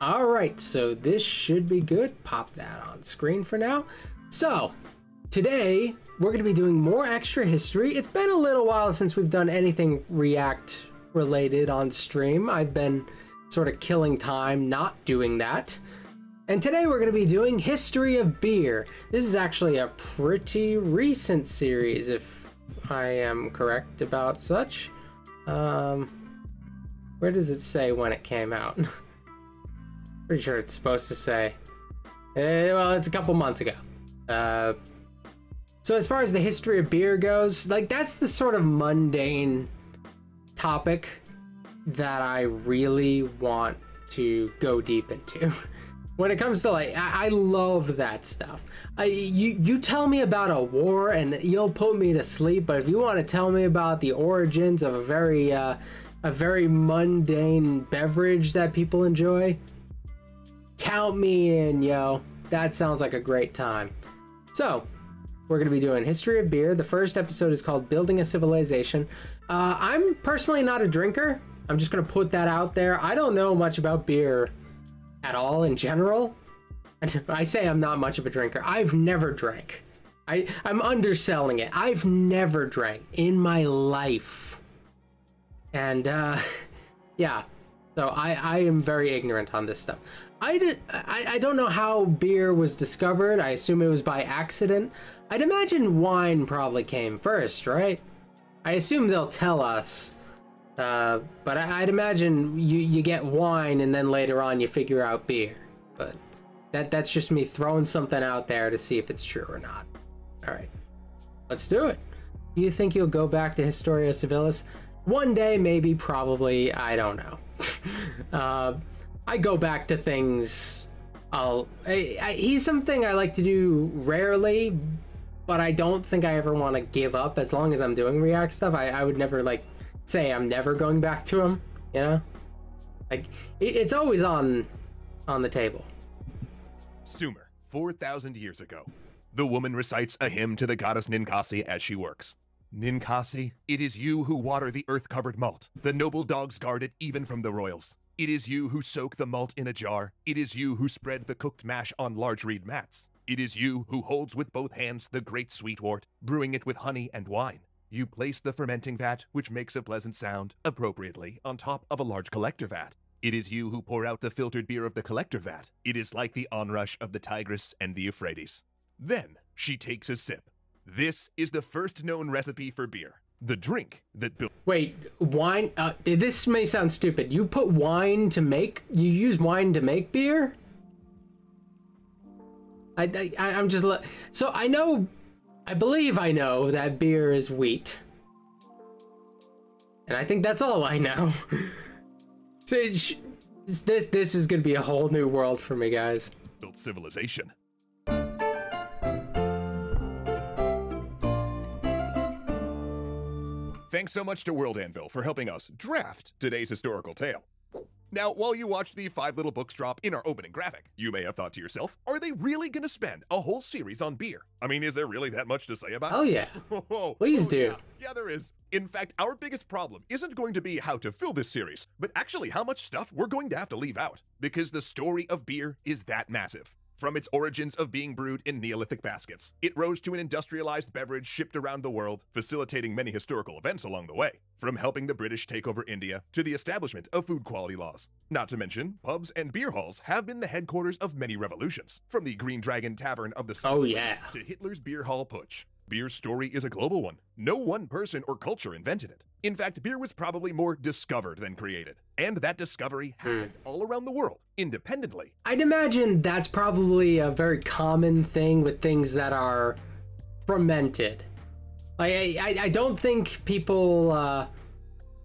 All right, so this should be good. Pop that on screen for now. So, today we're going to be doing more extra history. It's been a little while since we've done anything React related on stream. I've been sort of killing time not doing that. And today we're going to be doing History of Beer. This is actually a pretty recent series, if I am correct about such. Um, where does it say when it came out? Pretty sure it's supposed to say. Uh, well, it's a couple months ago. Uh, so as far as the history of beer goes, like that's the sort of mundane topic that I really want to go deep into. when it comes to like, I, I love that stuff. I, you you tell me about a war and you'll put me to sleep, but if you want to tell me about the origins of a very uh, a very mundane beverage that people enjoy, count me in, yo. That sounds like a great time. So, we're going to be doing History of Beer. The first episode is called Building a Civilization. Uh, I'm personally not a drinker. I'm just going to put that out there. I don't know much about beer at all in general. I say I'm not much of a drinker. I've never drank. I, I'm underselling it. I've never drank in my life. And, uh, yeah. So I, I am very ignorant on this stuff. I, did, I, I don't know how beer was discovered. I assume it was by accident. I'd imagine wine probably came first, right? I assume they'll tell us. Uh, but I, would imagine you, you get wine and then later on you figure out beer. But that that's just me throwing something out there to see if it's true or not. All right, let's do it. Do you think you'll go back to Historia Civilis? One day, maybe, probably. I don't know. uh, I go back to things. I'll. I, I, he's something I like to do rarely, but I don't think I ever want to give up. As long as I'm doing React stuff, I, I would never like say I'm never going back to him. You know, like it, it's always on on the table. Sumer, four thousand years ago, the woman recites a hymn to the goddess Ninkasi as she works. Ninkasi, it is you who water the earth-covered malt. The noble dogs guard it even from the royals. It is you who soak the malt in a jar. It is you who spread the cooked mash on large reed mats. It is you who holds with both hands the great sweet wort, brewing it with honey and wine. You place the fermenting vat, which makes a pleasant sound, appropriately, on top of a large collector vat. It is you who pour out the filtered beer of the collector vat. It is like the onrush of the Tigris and the Euphrates. Then she takes a sip. This is the first known recipe for beer the drink that built. Wait, wine? Uh, this may sound stupid. You put wine to make? You use wine to make beer? I, I I'm just so I know, I believe I know that beer is wheat, and I think that's all I know. so this this is gonna be a whole new world for me, guys. Built civilization. Thanks so much to World Anvil for helping us draft today's historical tale. Now, while you watched the five little books drop in our opening graphic, you may have thought to yourself, are they really going to spend a whole series on beer? I mean, is there really that much to say about oh, it? Oh, yeah. Please oh, do. Yeah. yeah, there is. In fact, our biggest problem isn't going to be how to fill this series, but actually how much stuff we're going to have to leave out, because the story of beer is that massive. From its origins of being brewed in Neolithic baskets, it rose to an industrialized beverage shipped around the world, facilitating many historical events along the way, from helping the British take over India to the establishment of food quality laws. Not to mention, pubs and beer halls have been the headquarters of many revolutions, from the Green Dragon Tavern of the Oh yeah, to Hitler's Beer Hall Putsch. Beer's story is a global one. No one person or culture invented it. In fact, beer was probably more discovered than created. And that discovery hmm. happened all around the world, independently. I'd imagine that's probably a very common thing with things that are fermented. I, I, I don't think people, uh,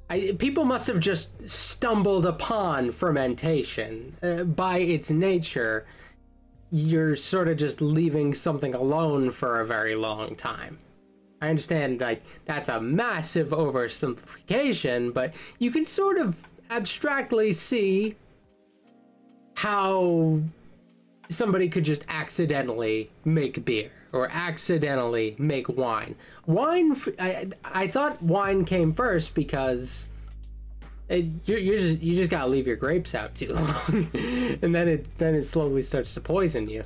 I, people must have just stumbled upon fermentation uh, by its nature you're sort of just leaving something alone for a very long time. I understand, like, that's a massive oversimplification, but you can sort of abstractly see how somebody could just accidentally make beer or accidentally make wine. Wine, I, I thought wine came first because It, you you just you just gotta leave your grapes out too long, and then it then it slowly starts to poison you.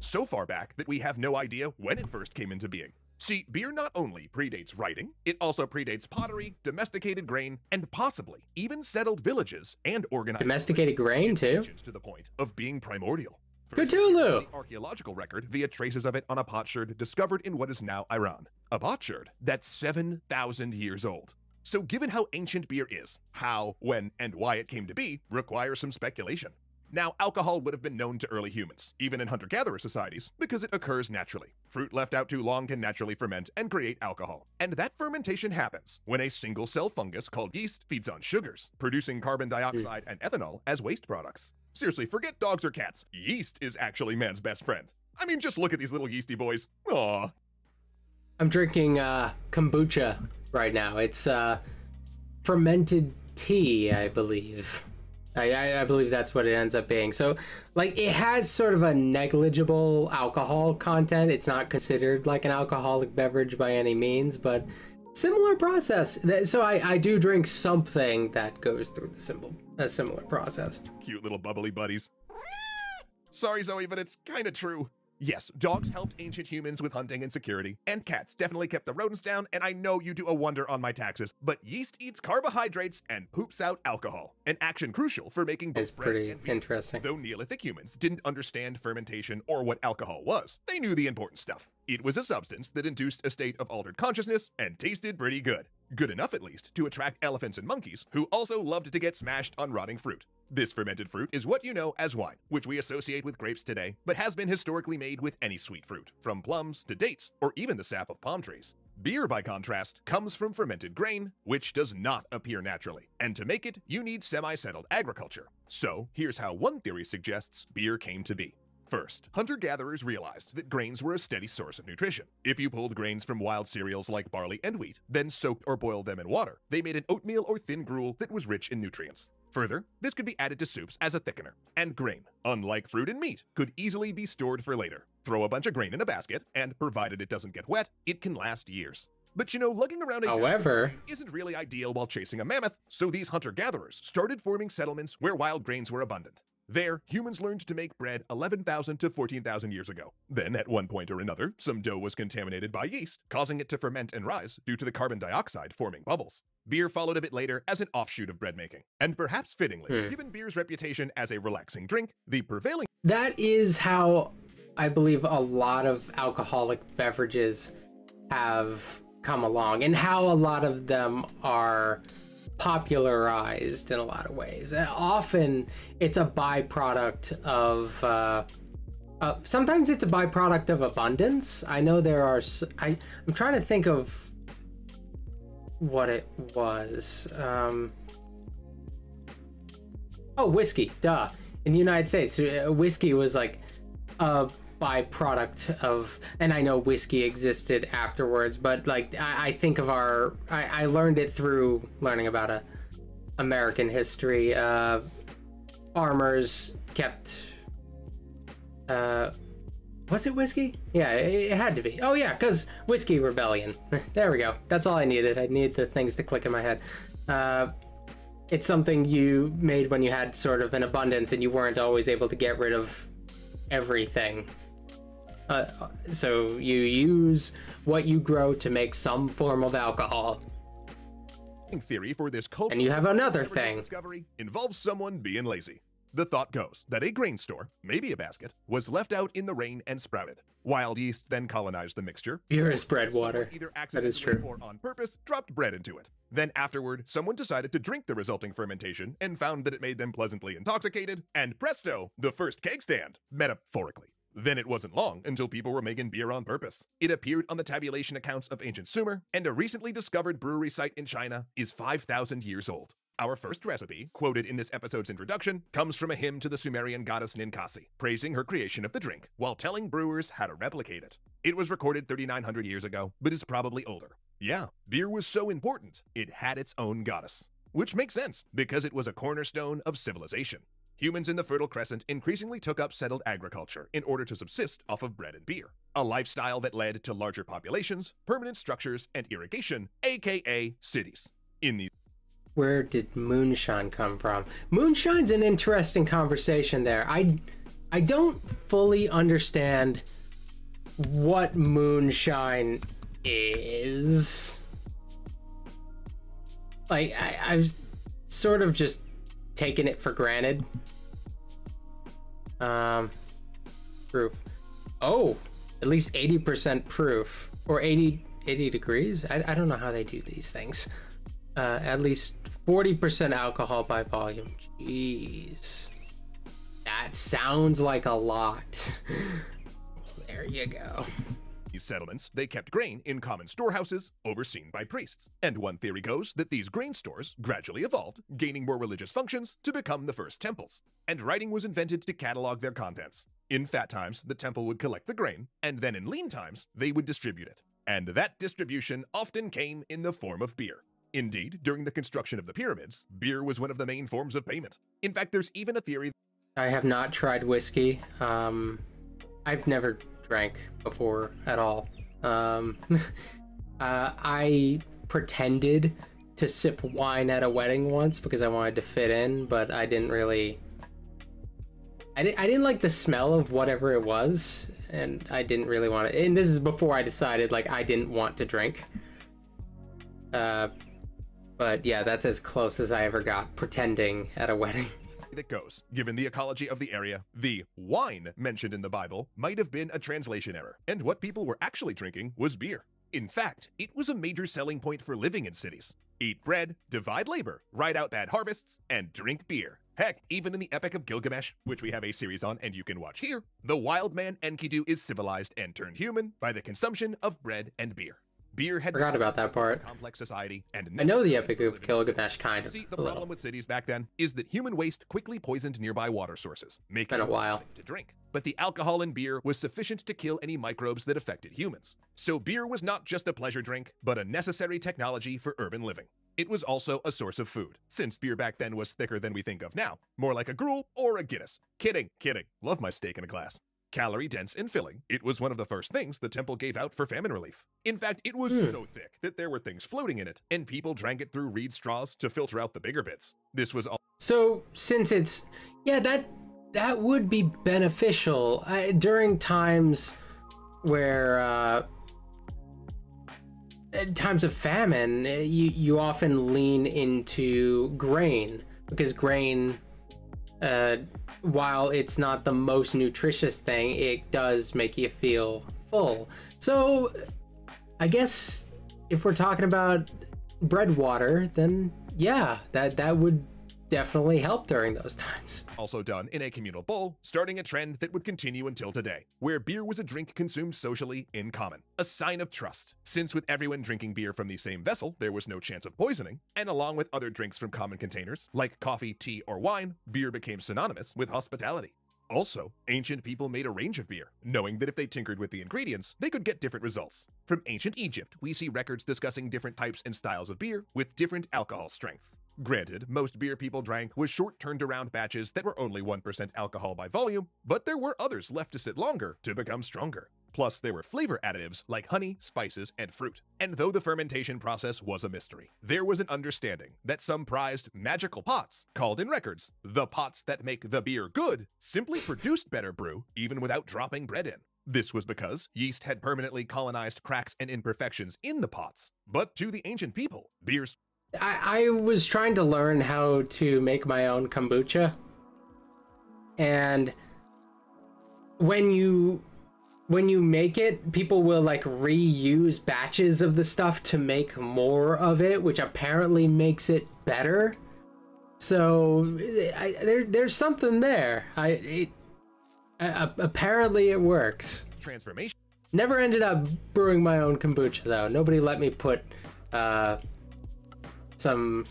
So far back that we have no idea when it first came into being. See, beer not only predates writing, it also predates pottery, domesticated grain, and possibly even settled villages and organized Domesticated grain too. to the point of being primordial. First Cthulhu. the archaeological record via traces of it on a potsherd discovered in what is now Iran. A potsherd that's 7,000 years old. So given how ancient beer is, how, when, and why it came to be requires some speculation. Now, alcohol would have been known to early humans, even in hunter-gatherer societies, because it occurs naturally. Fruit left out too long can naturally ferment and create alcohol. And that fermentation happens when a single-cell fungus called yeast feeds on sugars, producing carbon dioxide and ethanol as waste products. Seriously, forget dogs or cats. Yeast is actually man's best friend. I mean, just look at these little yeasty boys. Aw. I'm drinking uh, kombucha right now. It's uh, fermented tea, I believe. I, I, believe that's what it ends up being. So, like, it has sort of a negligible alcohol content. It's not considered like an alcoholic beverage by any means, but similar process. So, I, I do drink something that goes through the symbol a similar process. Cute little bubbly buddies. Sorry, Zoe, but it's kinda true. Yes, dogs helped ancient humans with hunting and security, and cats definitely kept the rodents down, and I know you do a wonder on my taxes, but yeast eats carbohydrates and poops out alcohol, an action crucial for making both It's bread pretty and beer. interesting. Though Neolithic humans didn't understand fermentation or what alcohol was, they knew the important stuff. It was a substance that induced a state of altered consciousness and tasted pretty good. Good enough, at least, to attract elephants and monkeys, who also loved to get smashed on rotting fruit. This fermented fruit is what you know as wine, which we associate with grapes today, but has been historically made with any sweet fruit, from plums to dates, or even the sap of palm trees. Beer, by contrast, comes from fermented grain, which does not appear naturally. And to make it, you need semi settled agriculture. So, here's how one theory suggests beer came to be. First, hunter gatherers realized that grains were a steady source of nutrition. If you pulled grains from wild cereals like barley and wheat, then soaked or boiled them in water, they made an oatmeal or thin gruel that was rich in nutrients. Further, this could be added to soups as a thickener. And grain, unlike fruit and meat, could easily be stored for later. Throw a bunch of grain in a basket, and provided it doesn't get wet, it can last years. But you know, lugging around a However, isn't really ideal while chasing a mammoth, so these hunter gatherers started forming settlements where wild grains were abundant. There, humans learned to make bread 11,000 to 14,000 years ago. Then, at one point or another, some dough was contaminated by yeast, causing it to ferment and rise due to the carbon dioxide forming bubbles. Beer followed a bit later as an offshoot of bread making. And perhaps fittingly, Hmm. given beer's reputation as a relaxing drink, the prevailing that is how I believe a lot of alcoholic beverages have come along and how a lot of them are popularized in a lot of ways. Often it's a byproduct of. Uh, uh, sometimes it's a byproduct of abundance. I know there are. I I'm trying to think of what it was. Um, Oh, whiskey, duh. In the United States, uh, whiskey was like a byproduct of, and I know whiskey existed afterwards, but like I, I think of our, I, I learned it through learning about a American history. Uh, farmers kept, uh, was it whiskey? Yeah, it, it had to be. Oh yeah, because whiskey rebellion. there we go. That's all I needed. I need the things to click in my head. Uh, it's something you made when you had sort of an abundance and you weren't always able to get rid of everything. Uh, so you use what you grow to make some form of alcohol. theory for this culture And you have another thing. discovery involves someone being lazy. The thought goes that a grain store, maybe a basket, was left out in the rain and sprouted. Wild yeast then colonized the mixture. Is bread water. Either accidentally is true. or on purpose dropped bread into it. Then afterward, someone decided to drink the resulting fermentation and found that it made them pleasantly intoxicated, and presto, the first keg stand, metaphorically. Then it wasn't long until people were making beer on purpose. It appeared on the tabulation accounts of ancient Sumer, and a recently discovered brewery site in China is 5,000 years old. Our first recipe, quoted in this episode's introduction, comes from a hymn to the Sumerian goddess Ninkasi, praising her creation of the drink, while telling brewers how to replicate it. It was recorded 3,900 years ago, but is probably older. Yeah, beer was so important, it had its own goddess. Which makes sense, because it was a cornerstone of civilization. Humans in the Fertile Crescent increasingly took up settled agriculture in order to subsist off of bread and beer, a lifestyle that led to larger populations, permanent structures, and irrigation, aka cities. In the where did moonshine come from? Moonshine's an interesting conversation there. I I don't fully understand what moonshine is. Like I, I've sort of just taken it for granted. Um, proof. Oh, at least 80% proof. Or 80, 80 degrees? I, I don't know how they do these things. Uh, at least 40% alcohol by volume. Jeez. That sounds like a lot. there you go. These settlements, they kept grain in common storehouses overseen by priests. And one theory goes that these grain stores gradually evolved, gaining more religious functions to become the first temples. And writing was invented to catalog their contents. In fat times, the temple would collect the grain, and then in lean times, they would distribute it. And that distribution often came in the form of beer. Indeed, during the construction of the pyramids, beer was one of the main forms of payment. In fact, there's even a theory I have not tried whiskey. Um, I've never drank before at all. Um, uh, I pretended to sip wine at a wedding once because I wanted to fit in, but I didn't really. I, di- I didn't like the smell of whatever it was, and I didn't really want to. And this is before I decided like I didn't want to drink. Uh, but yeah, that's as close as I ever got pretending at a wedding. that goes. Given the ecology of the area, the wine mentioned in the Bible might have been a translation error, and what people were actually drinking was beer. In fact, it was a major selling point for living in cities. Eat bread, divide labor, ride out bad harvests, and drink beer. Heck, even in the Epic of Gilgamesh, which we have a series on and you can watch here, the wild man Enkidu is civilized and turned human by the consumption of bread and beer. Beer had Forgot about that part. complex society and I know the Epic of Gilgamesh kind of. See, the problem with cities back then is that human waste quickly poisoned nearby water sources, making Been a them while. safe to drink. But the alcohol in beer was sufficient to kill any microbes that affected humans. So beer was not just a pleasure drink, but a necessary technology for urban living. It was also a source of food, since beer back then was thicker than we think of now, more like a gruel or a Guinness. Kidding, kidding. Love my steak in a glass. Calorie dense and filling, it was one of the first things the temple gave out for famine relief. In fact, it was Hmm. so thick that there were things floating in it, and people drank it through reed straws to filter out the bigger bits. This was all So since it's yeah that that would be beneficial uh, during times where uh, at times of famine uh, you you often lean into grain because grain uh, while it's not the most nutritious thing it does make you feel full. So I guess if we're talking about bread water then yeah that that would definitely help during those times also done in a communal bowl, starting a trend that would continue until today, where beer was a drink consumed socially in common, a sign of trust. Since with everyone drinking beer from the same vessel, there was no chance of poisoning, and along with other drinks from common containers, like coffee, tea, or wine, beer became synonymous with hospitality. Also, ancient people made a range of beer, knowing that if they tinkered with the ingredients, they could get different results. From ancient Egypt, we see records discussing different types and styles of beer with different alcohol strengths. Granted, most beer people drank was short turned around batches that were only 1% alcohol by volume, but there were others left to sit longer to become stronger. Plus, there were flavor additives like honey, spices, and fruit. And though the fermentation process was a mystery, there was an understanding that some prized magical pots, called in records the pots that make the beer good, simply produced better brew even without dropping bread in. This was because yeast had permanently colonized cracks and imperfections in the pots. But to the ancient people, beer's I, I was trying to learn how to make my own kombucha. And when you when you make it, people will like reuse batches of the stuff to make more of it, which apparently makes it better. So I, there there's something there. I it, uh, apparently it works. transformation Never ended up brewing my own kombucha though. Nobody let me put uh, some.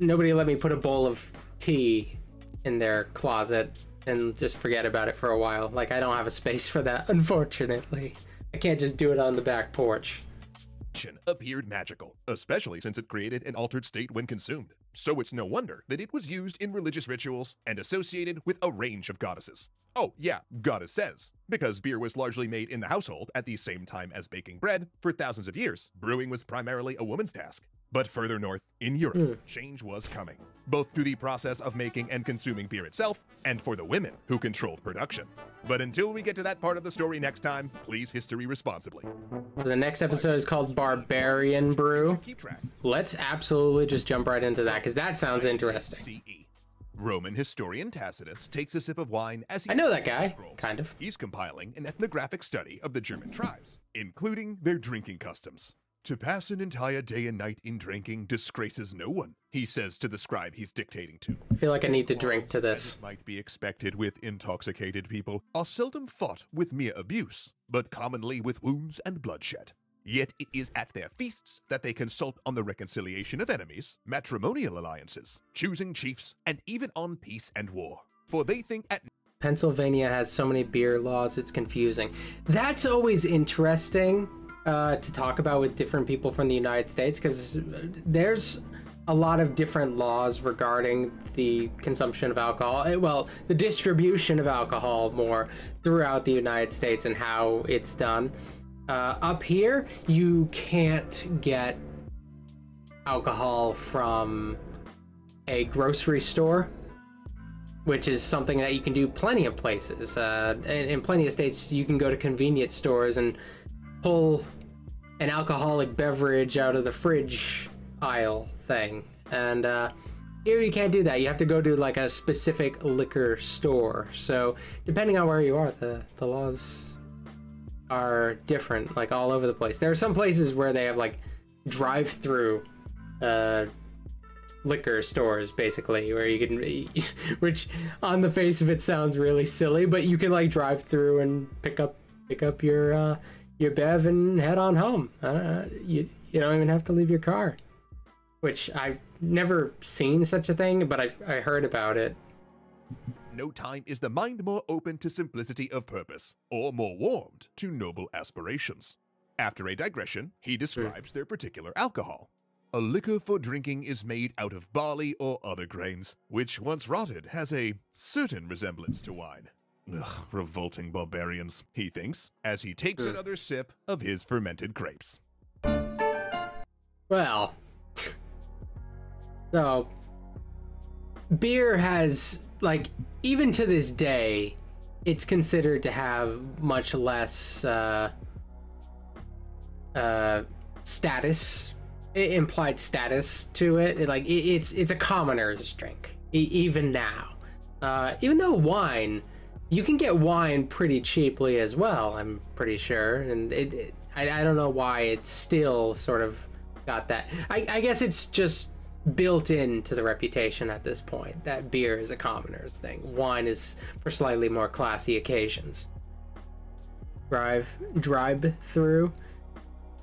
Nobody let me put a bowl of tea in their closet and just forget about it for a while. Like I don't have a space for that, unfortunately. I can't just do it on the back porch. appeared magical, especially since it created an altered state when consumed. So it's no wonder that it was used in religious rituals and associated with a range of goddesses. Oh, yeah, goddesses. Because beer was largely made in the household at the same time as baking bread for thousands of years, brewing was primarily a woman's task. But further north, in Europe, hmm. change was coming, both through the process of making and consuming beer itself, and for the women who controlled production. But until we get to that part of the story next time, please history responsibly. The next episode is called Barbarian Brew. Let's absolutely just jump right into that because that sounds interesting. Roman historian Tacitus takes a sip of wine as he I know that guy, scrolls. kind of. He's compiling an ethnographic study of the German tribes, including their drinking customs. To pass an entire day and night in drinking disgraces no one, he says to the scribe he's dictating to. I feel like I need to drink to this. it might be expected with intoxicated people, are seldom fought with mere abuse, but commonly with wounds and bloodshed. Yet it is at their feasts that they consult on the reconciliation of enemies, matrimonial alliances, choosing chiefs, and even on peace and war. For they think at Pennsylvania has so many beer laws, it's confusing. That's always interesting uh, to talk about with different people from the United States because there's a lot of different laws regarding the consumption of alcohol. eh, Well, the distribution of alcohol more throughout the United States and how it's done. Uh, up here, you can't get alcohol from a grocery store which is something that you can do plenty of places. Uh, in, in plenty of states, you can go to convenience stores and pull an alcoholic beverage out of the fridge aisle thing. And uh, here you can't do that. You have to go to like a specific liquor store. So depending on where you are, the, the laws are different, like all over the place. There are some places where they have like drive-through uh, liquor stores basically where you can which on the face of it sounds really silly but you can like drive through and pick up pick up your uh your bev and head on home uh, you you don't even have to leave your car which i've never seen such a thing but i i heard about it no time is the mind more open to simplicity of purpose, or more warmed to noble aspirations. After a digression, he describes their particular alcohol. A liquor for drinking is made out of barley or other grains, which once rotted has a certain resemblance to wine. Ugh, revolting barbarians, he thinks, as he takes another sip of his fermented grapes. Well, so beer has like even to this day, it's considered to have much less uh, uh, status, implied status to it. It, Like it, it's it's a commoner's drink e- even now. Uh, even though wine, you can get wine pretty cheaply as well. I'm pretty sure, and it, it I, I don't know why it's still sort of got that. I, I guess it's just built into the reputation at this point that beer is a commoner's thing. Wine is for slightly more classy occasions. Drive, drive through,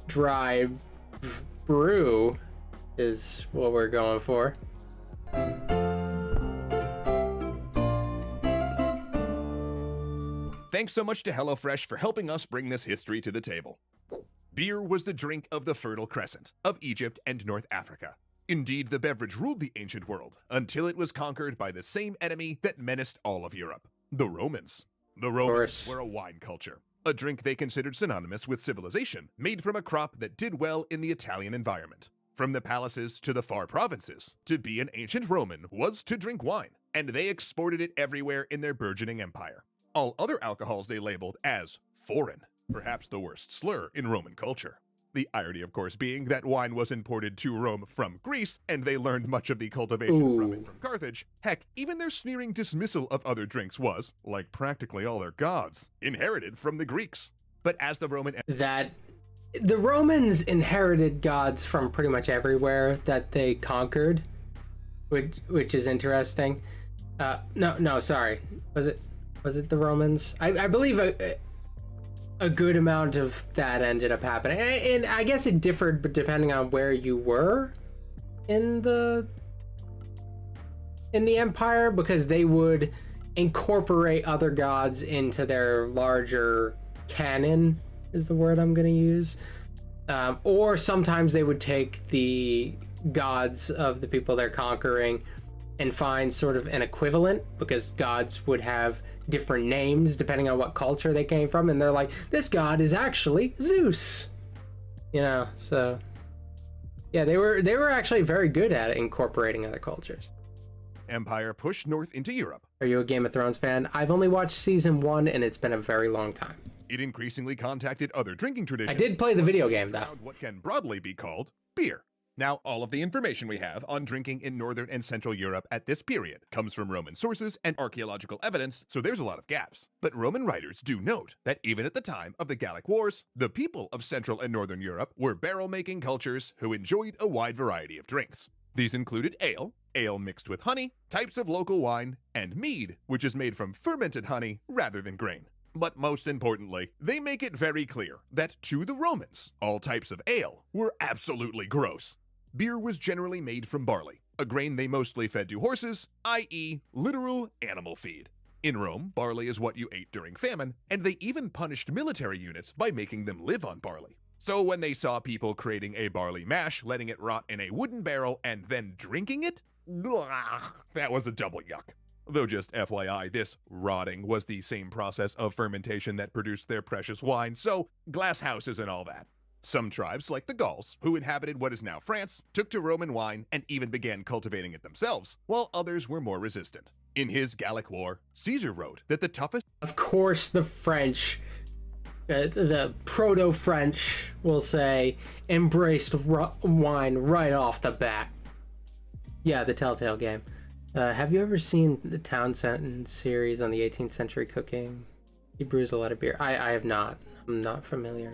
drive brew is what we're going for. Thanks so much to HelloFresh for helping us bring this history to the table. Beer was the drink of the Fertile Crescent, of Egypt and North Africa. Indeed, the beverage ruled the ancient world until it was conquered by the same enemy that menaced all of Europe the Romans. The Romans were a wine culture, a drink they considered synonymous with civilization, made from a crop that did well in the Italian environment. From the palaces to the far provinces, to be an ancient Roman was to drink wine, and they exported it everywhere in their burgeoning empire. All other alcohols they labeled as foreign, perhaps the worst slur in Roman culture. The irony, of course, being that wine was imported to Rome from Greece, and they learned much of the cultivation from it from Carthage. Heck, even their sneering dismissal of other drinks was, like practically all their gods, inherited from the Greeks. But as the Roman that the Romans inherited gods from pretty much everywhere that they conquered, which which is interesting. Uh, no, no, sorry. Was it was it the Romans? I, I believe a a good amount of that ended up happening, and, I guess it differed, but depending on where you were in the in the empire, because they would incorporate other gods into their larger canon is the word I'm going to use. Um, or sometimes they would take the gods of the people they're conquering and find sort of an equivalent because gods would have different names depending on what culture they came from. And they're like, this god is actually Zeus. You know, so Yeah, they were they were actually very good at incorporating other cultures. Empire pushed north into Europe. Are you a Game of Thrones fan? I've only watched season one, and it's been a very long time. It increasingly contacted other drinking traditions. I did play the video game though. what can broadly be called beer. Now, all of the information we have on drinking in Northern and Central Europe at this period comes from Roman sources and archaeological evidence, so there's a lot of gaps. But Roman writers do note that even at the time of the Gallic Wars, the people of Central and Northern Europe were barrel making cultures who enjoyed a wide variety of drinks. These included ale, ale mixed with honey, types of local wine, and mead, which is made from fermented honey rather than grain. But most importantly, they make it very clear that to the Romans, all types of ale were absolutely gross. Beer was generally made from barley, a grain they mostly fed to horses, i.e., literal animal feed. In Rome, barley is what you ate during famine, and they even punished military units by making them live on barley. So when they saw people creating a barley mash, letting it rot in a wooden barrel, and then drinking it, that was a double yuck. Though just FYI, this rotting was the same process of fermentation that produced their precious wine, so glass houses and all that. Some tribes, like the Gauls, who inhabited what is now France, took to Roman wine and even began cultivating it themselves, while others were more resistant. In his Gallic War, Caesar wrote that the toughest Of course, the French, uh, the proto French, will say, embraced wine right off the bat. Yeah, the Telltale game. Uh, have you ever seen the Townsend series on the 18th century cooking? He brews a lot of beer. I, I have not. I'm not familiar.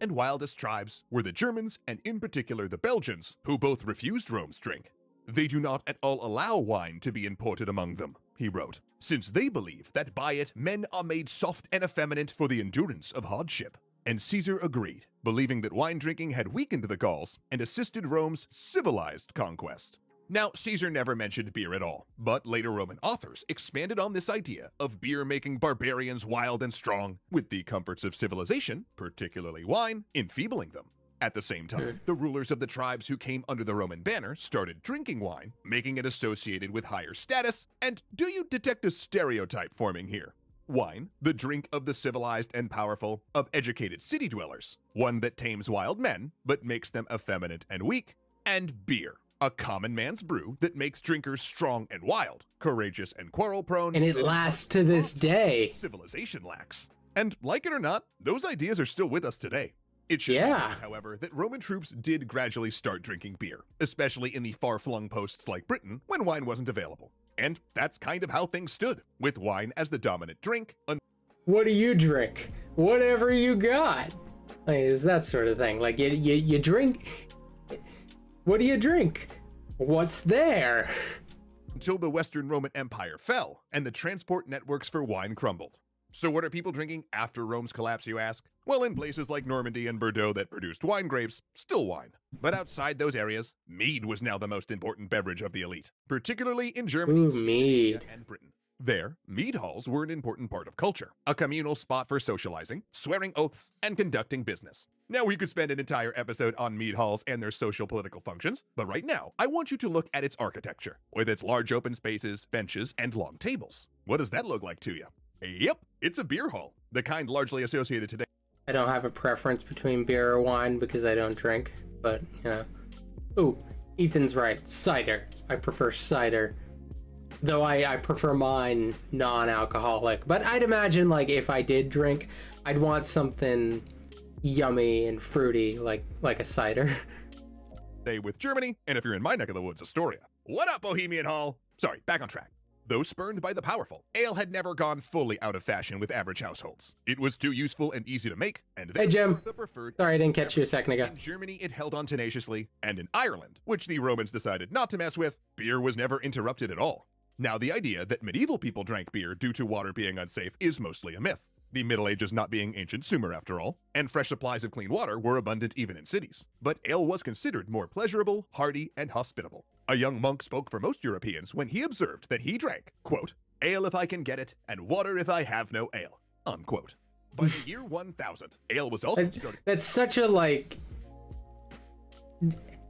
And wildest tribes were the Germans and in particular the Belgians, who both refused Rome's drink. They do not at all allow wine to be imported among them, he wrote, since they believe that by it men are made soft and effeminate for the endurance of hardship. And Caesar agreed, believing that wine drinking had weakened the Gauls and assisted Rome's civilized conquest. Now, Caesar never mentioned beer at all, but later Roman authors expanded on this idea of beer making barbarians wild and strong, with the comforts of civilization, particularly wine, enfeebling them. At the same time, the rulers of the tribes who came under the Roman banner started drinking wine, making it associated with higher status. And do you detect a stereotype forming here? Wine, the drink of the civilized and powerful, of educated city dwellers, one that tames wild men, but makes them effeminate and weak, and beer, a common man's brew that makes drinkers strong and wild, courageous and quarrel prone, And it lasts to this day. civilization lacks. And like it or not, those ideas are still with us today. It should be Yeah. noted, however, that Roman troops did gradually start drinking beer, especially in the far-flung posts like Britain when wine wasn't available. And that's kind of how things stood, with wine as the dominant drink What do you drink? Whatever you got. Like, it's that sort of thing. Like, you, you, you drink. What do you drink? What's there? until the Western Roman Empire fell and the transport networks for wine crumbled. So, what are people drinking after Rome's collapse, you ask? Well, in places like Normandy and Bordeaux that produced wine grapes, still wine. But outside those areas, mead was now the most important beverage of the elite, particularly in Germany Ooh, mead. and Britain. There, mead halls were an important part of culture, a communal spot for socializing, swearing oaths, and conducting business. Now, we could spend an entire episode on mead halls and their social political functions, but right now, I want you to look at its architecture, with its large open spaces, benches, and long tables. What does that look like to you? Yep, it's a beer hall, the kind largely associated today I don't have a preference between beer or wine because I don't drink, but, you know. Ooh, Ethan's right. Cider. I prefer cider. Though I, I prefer mine non alcoholic. But I'd imagine, like, if I did drink, I'd want something yummy and fruity, like like a cider. Say with Germany, and if you're in my neck of the woods, Astoria. What up, Bohemian Hall? Sorry, back on track. Though spurned by the powerful, ale had never gone fully out of fashion with average households. It was too useful and easy to make, and Hey, Jim. the preferred. Sorry, I didn't catch you a second ago. In Germany, it held on tenaciously, and in Ireland, which the Romans decided not to mess with, beer was never interrupted at all. Now, the idea that medieval people drank beer due to water being unsafe is mostly a myth. The Middle Ages not being ancient Sumer after all, and fresh supplies of clean water were abundant even in cities. But ale was considered more pleasurable, hearty, and hospitable. A young monk spoke for most Europeans when he observed that he drank, quote, ale if I can get it, and water if I have no ale, unquote. By the year 1000, ale was also That's such a, like,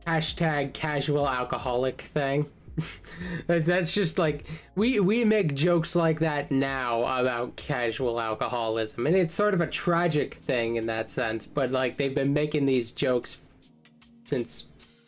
hashtag casual alcoholic thing. That- That's just like we we make jokes like that now about casual alcoholism, and it's sort of a tragic thing in that sense. But like they've been making these jokes since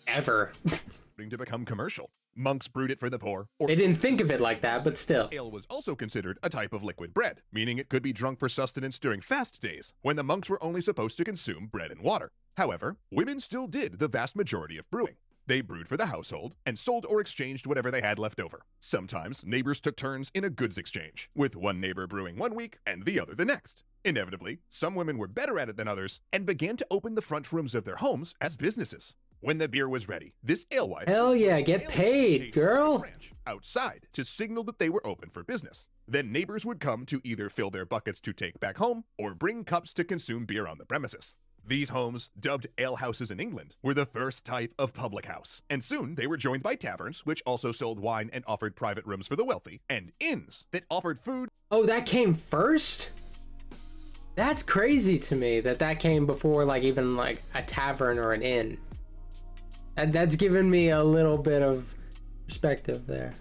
ever. to become commercial. Monks brewed it for the poor, or they didn't think of it like that, but still. Ale was also considered a type of liquid bread, meaning it could be drunk for sustenance during fast days, when the monks were only supposed to consume bread and water. However, women still did the vast majority of brewing. They brewed for the household and sold or exchanged whatever they had left over. Sometimes neighbors took turns in a goods exchange, with one neighbor brewing one week and the other the next. Inevitably, some women were better at it than others and began to open the front rooms of their homes as businesses. When the beer was ready, this alewife Hell yeah, get paid, girl! outside to signal that they were open for business. Then neighbors would come to either fill their buckets to take back home or bring cups to consume beer on the premises. These homes, dubbed alehouses in England, were the first type of public house, and soon they were joined by taverns, which also sold wine and offered private rooms for the wealthy, and inns that offered food Oh, that came first? That's crazy to me that that came before like even like a tavern or an inn. That, that's given me a little bit of perspective there.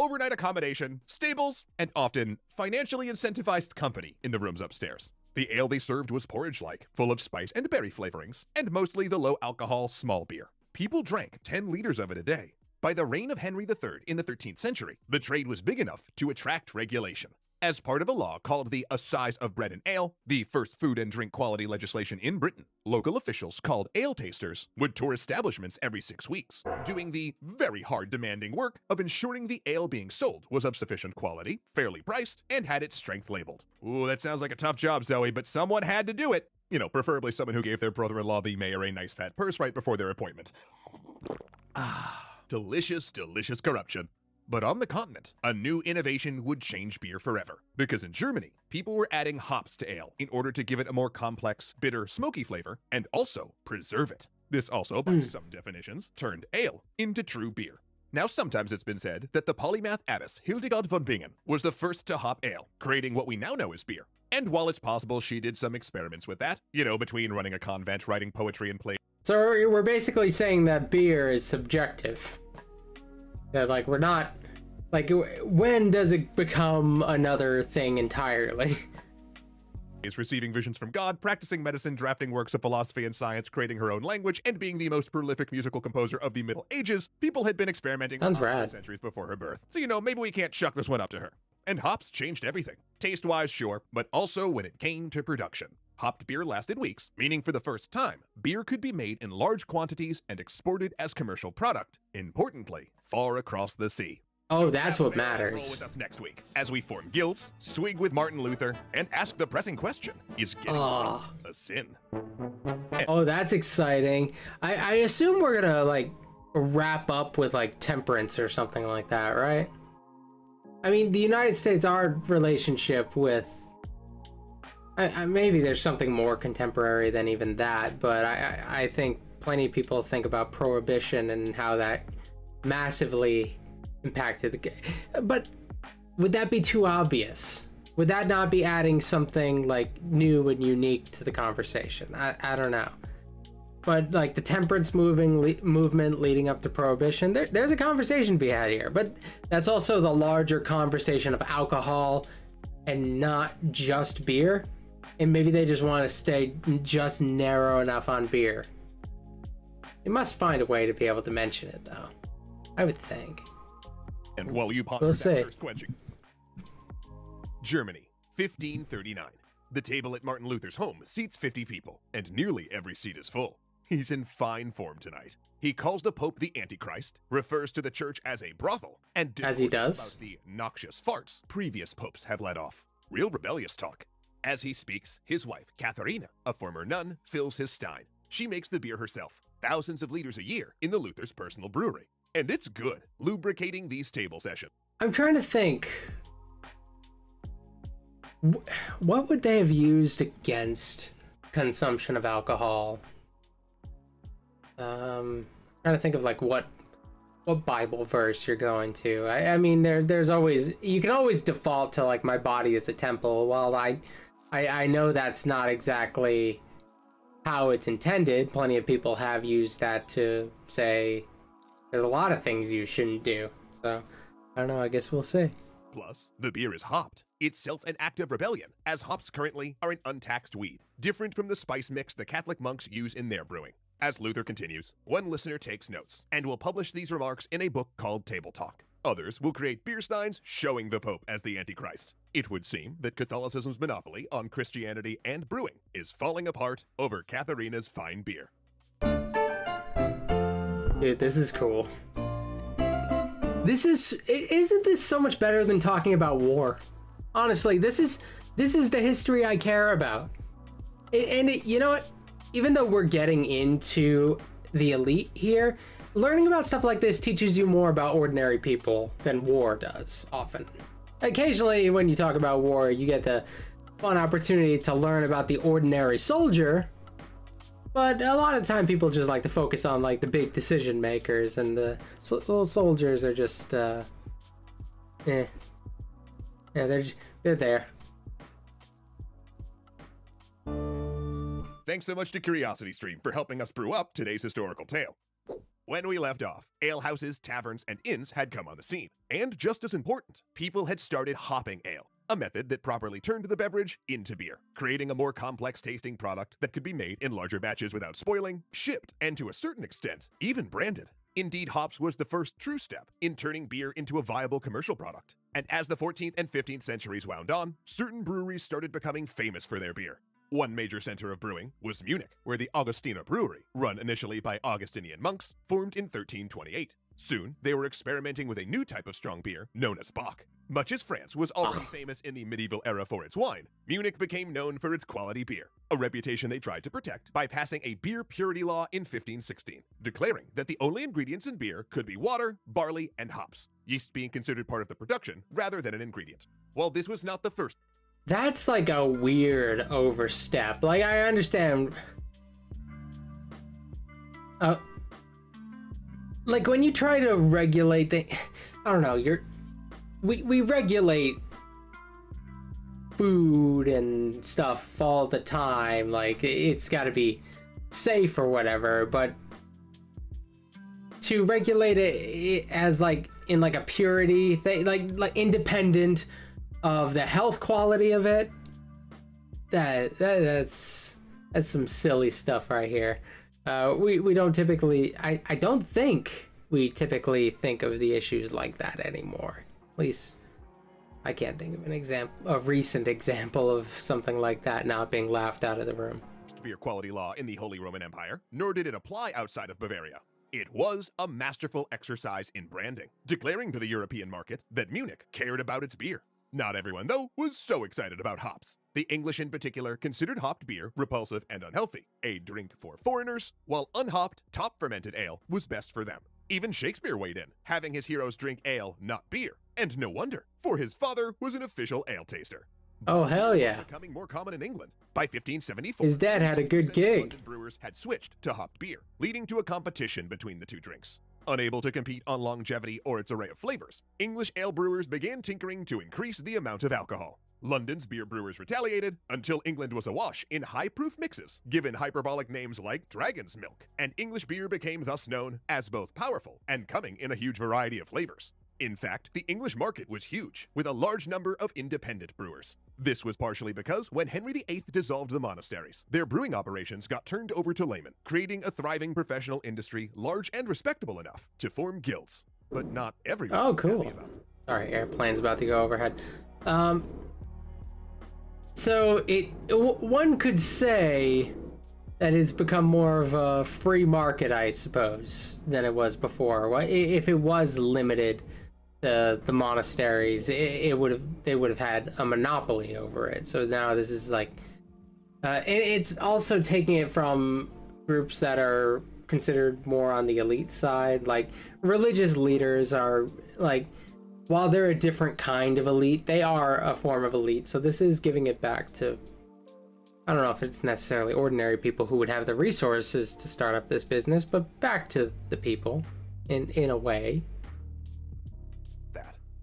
overnight accommodation, stables, and often financially incentivized company in the rooms upstairs. The ale they served was porridge like, full of spice and berry flavorings, and mostly the low alcohol small beer. People drank 10 liters of it a day. By the reign of Henry III in the 13th century, the trade was big enough to attract regulation. As part of a law called the Assize of Bread and Ale, the first food and drink quality legislation in Britain, local officials called ale tasters would tour establishments every six weeks, doing the very hard demanding work of ensuring the ale being sold was of sufficient quality, fairly priced, and had its strength labeled. Ooh, that sounds like a tough job, Zoe, but someone had to do it. You know, preferably someone who gave their brother in law the mayor a nice fat purse right before their appointment. Ah, delicious, delicious corruption. But on the continent, a new innovation would change beer forever. Because in Germany, people were adding hops to ale in order to give it a more complex, bitter, smoky flavor and also preserve it. This also, by hmm. some definitions, turned ale into true beer. Now, sometimes it's been said that the polymath abbess Hildegard von Bingen was the first to hop ale, creating what we now know as beer. And while it's possible she did some experiments with that, you know, between running a convent, writing poetry, and playing So we're we're basically saying that beer is subjective. That like we're not like when does it become another thing entirely? is receiving visions from God, practicing medicine, drafting works of philosophy and science, creating her own language, and being the most prolific musical composer of the Middle Ages, people had been experimenting Sounds for rad. centuries before her birth. So, you know, maybe we can't chuck this one up to her. And hops changed everything. Taste wise, sure, but also when it came to production. Hopped beer lasted weeks, meaning for the first time, beer could be made in large quantities and exported as commercial product, importantly, far across the sea. Oh, that's what Roll matters. with us next week as we form guilds, swig with Martin Luther, and ask the pressing question: Is getting Oh. a sin? Oh, that's exciting. I, I assume we're gonna like wrap up with like temperance or something like that, right? I mean, the United States, our relationship with. I, I, maybe there's something more contemporary than even that, but I, I, think plenty of people think about prohibition and how that massively impacted the. game. But would that be too obvious? Would that not be adding something like new and unique to the conversation? I, I don't know. But like the temperance moving le- movement leading up to prohibition, there, there's a conversation to be had here. But that's also the larger conversation of alcohol and not just beer. And maybe they just want to stay just narrow enough on beer. They must find a way to be able to mention it, though. I would think. And while you ponder We'll that see. thirst quenching, Germany, 1539. The table at Martin Luther's home seats 50 people, and nearly every seat is full. He's in fine form tonight. He calls the Pope the Antichrist, refers to the church as a brothel, and As he does. about the noxious farts previous popes have let off. Real rebellious talk. As he speaks, his wife, Katharina, a former nun, fills his stein. She makes the beer herself, thousands of liters a year, in the Luther's personal brewery. And it's good, lubricating these table sessions. I'm trying to think. What would they have used against consumption of alcohol? Um, trying to think of like what what Bible verse you're going to. I, I mean, there there's always you can always default to like my body is a temple. Well, I I, I know that's not exactly how it's intended. Plenty of people have used that to say there's a lot of things you shouldn't do. So I don't know. I guess we'll see. Plus, the beer is hopped, itself an act of rebellion, as hops currently are an untaxed weed, different from the spice mix the Catholic monks use in their brewing. As Luther continues, one listener takes notes and will publish these remarks in a book called Table Talk. Others will create beer steins showing the Pope as the Antichrist. It would seem that Catholicism's monopoly on Christianity and brewing is falling apart over Katharina's fine beer. Dude, this is cool. This is isn't this so much better than talking about war? Honestly, this is this is the history I care about. And it, you know what? even though we're getting into the elite here, learning about stuff like this teaches you more about ordinary people than war does often. Occasionally, when you talk about war, you get the fun opportunity to learn about the ordinary soldier, but a lot of time people just like to focus on like the big decision makers and the little soldiers are just uh eh. Yeah, they're they're there. Thanks so much to CuriosityStream for helping us brew up today's historical tale. When we left off, alehouses, taverns, and inns had come on the scene. And just as important, people had started hopping ale, a method that properly turned the beverage into beer, creating a more complex tasting product that could be made in larger batches without spoiling, shipped, and to a certain extent, even branded. Indeed, hops was the first true step in turning beer into a viable commercial product. And as the 14th and 15th centuries wound on, certain breweries started becoming famous for their beer, one major center of brewing was Munich, where the Augustiner Brewery, run initially by Augustinian monks, formed in 1328. Soon, they were experimenting with a new type of strong beer known as Bock. Much as France was already famous in the medieval era for its wine, Munich became known for its quality beer, a reputation they tried to protect by passing a beer purity law in 1516, declaring that the only ingredients in beer could be water, barley, and hops, yeast being considered part of the production rather than an ingredient. While this was not the first that's like a weird overstep. Like I understand. Uh, like when you try to regulate the, I don't know. You're, we we regulate food and stuff all the time. Like it's got to be safe or whatever. But to regulate it as like in like a purity thing, like like independent of the health quality of it, that, that that's that's some silly stuff right here. Uh, we we don't typically. I I don't think we typically think of the issues like that anymore. At least I can't think of an example, a recent example of something like that not being laughed out of the room. To be Beer quality law in the Holy Roman Empire, nor did it apply outside of Bavaria. It was a masterful exercise in branding, declaring to the European market that Munich cared about its beer. Not everyone, though, was so excited about hops. The English in particular considered hopped beer repulsive and unhealthy, a drink for foreigners, while unhopped, top fermented ale was best for them. Even Shakespeare weighed in, having his heroes drink ale, not beer. And no wonder, for his father was an official ale taster. Oh hell yeah! Becoming more common in England. By 1574, his dad had a good gig. London brewers had switched to hopped beer, leading to a competition between the two drinks. Unable to compete on longevity or its array of flavors, English ale brewers began tinkering to increase the amount of alcohol. London's beer brewers retaliated until England was awash in high proof mixes, given hyperbolic names like Dragon's Milk, and English beer became thus known as both powerful and coming in a huge variety of flavors. In fact, the English market was huge, with a large number of independent brewers. This was partially because when Henry VIII dissolved the monasteries, their brewing operations got turned over to laymen, creating a thriving professional industry large and respectable enough to form guilds. But not everyone. Oh, cool. Sorry, airplane's about to go overhead. Um, so it one could say that it's become more of a free market, I suppose, than it was before. If it was limited the the monasteries, it, it would have they would have had a monopoly over it. So now this is like, uh, and it's also taking it from groups that are considered more on the elite side. Like religious leaders are like, while they're a different kind of elite, they are a form of elite. So this is giving it back to. I don't know if it's necessarily ordinary people who would have the resources to start up this business, but back to the people in in a way.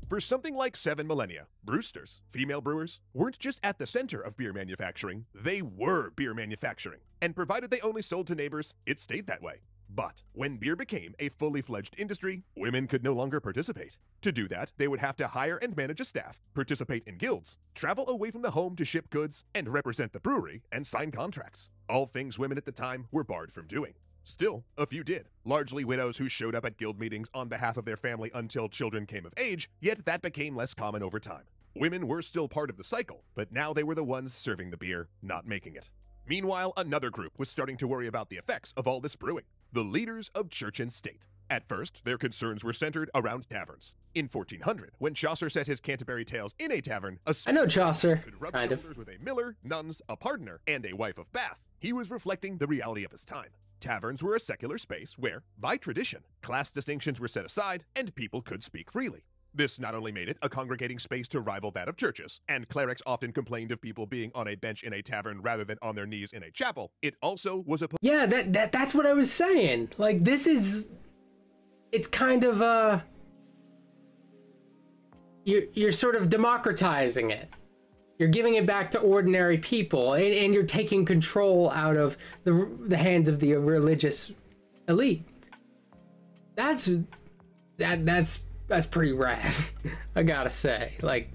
For something like seven millennia, Brewsters, female brewers, weren't just at the center of beer manufacturing, they were beer manufacturing. And provided they only sold to neighbors, it stayed that way. But when beer became a fully fledged industry, women could no longer participate. To do that, they would have to hire and manage a staff, participate in guilds, travel away from the home to ship goods, and represent the brewery and sign contracts. All things women at the time were barred from doing. Still, a few did, largely widows who showed up at guild meetings on behalf of their family until children came of age, yet that became less common over time. Women were still part of the cycle, but now they were the ones serving the beer, not making it. Meanwhile, another group was starting to worry about the effects of all this brewing the leaders of church and state. At first, their concerns were centered around taverns. In 1400, when Chaucer set his Canterbury Tales in a tavern, a I know Chaucer, could rub kind of. shoulders with a miller, nuns, a pardoner, and a wife of Bath. He was reflecting the reality of his time. Taverns were a secular space where, by tradition, class distinctions were set aside and people could speak freely. This not only made it a congregating space to rival that of churches, and clerics often complained of people being on a bench in a tavern rather than on their knees in a chapel, it also was a Yeah, that, that that's what I was saying. Like this is it's kind of uh you're you're sort of democratizing it. You're giving it back to ordinary people and, and you're taking control out of the the hands of the religious elite. That's that that's that's pretty rad. I gotta say. Like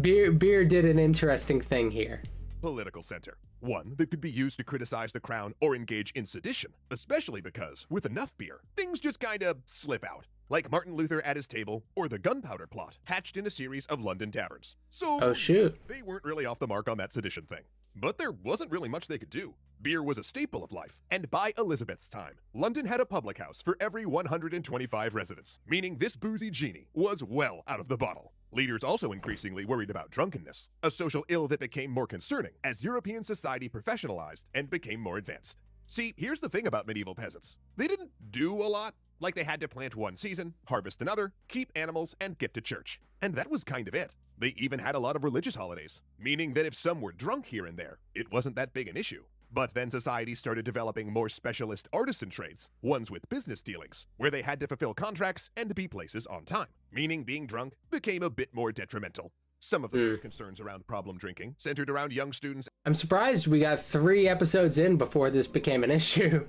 beer beer did an interesting thing here. political center. One that could be used to criticize the crown or engage in sedition, especially because, with enough beer, things just kinda slip out. Like Martin Luther at his table, or the gunpowder plot, hatched in a series of London taverns. So, Oh shoot. they weren't really off the mark on that sedition thing. But there wasn't really much they could do. Beer was a staple of life, and by Elizabeth's time, London had a public house for every 125 residents, meaning this boozy genie was well out of the bottle. Leaders also increasingly worried about drunkenness, a social ill that became more concerning as European society professionalized and became more advanced. See, here's the thing about medieval peasants they didn't do a lot. Like they had to plant one season, harvest another, keep animals, and get to church. And that was kind of it. They even had a lot of religious holidays, meaning that if some were drunk here and there, it wasn't that big an issue. But then society started developing more specialist artisan trades, ones with business dealings, where they had to fulfill contracts and be places on time, meaning being drunk became a bit more detrimental. Some of the hmm. concerns around problem drinking centered around young students I'm surprised we got three episodes in before this became an issue.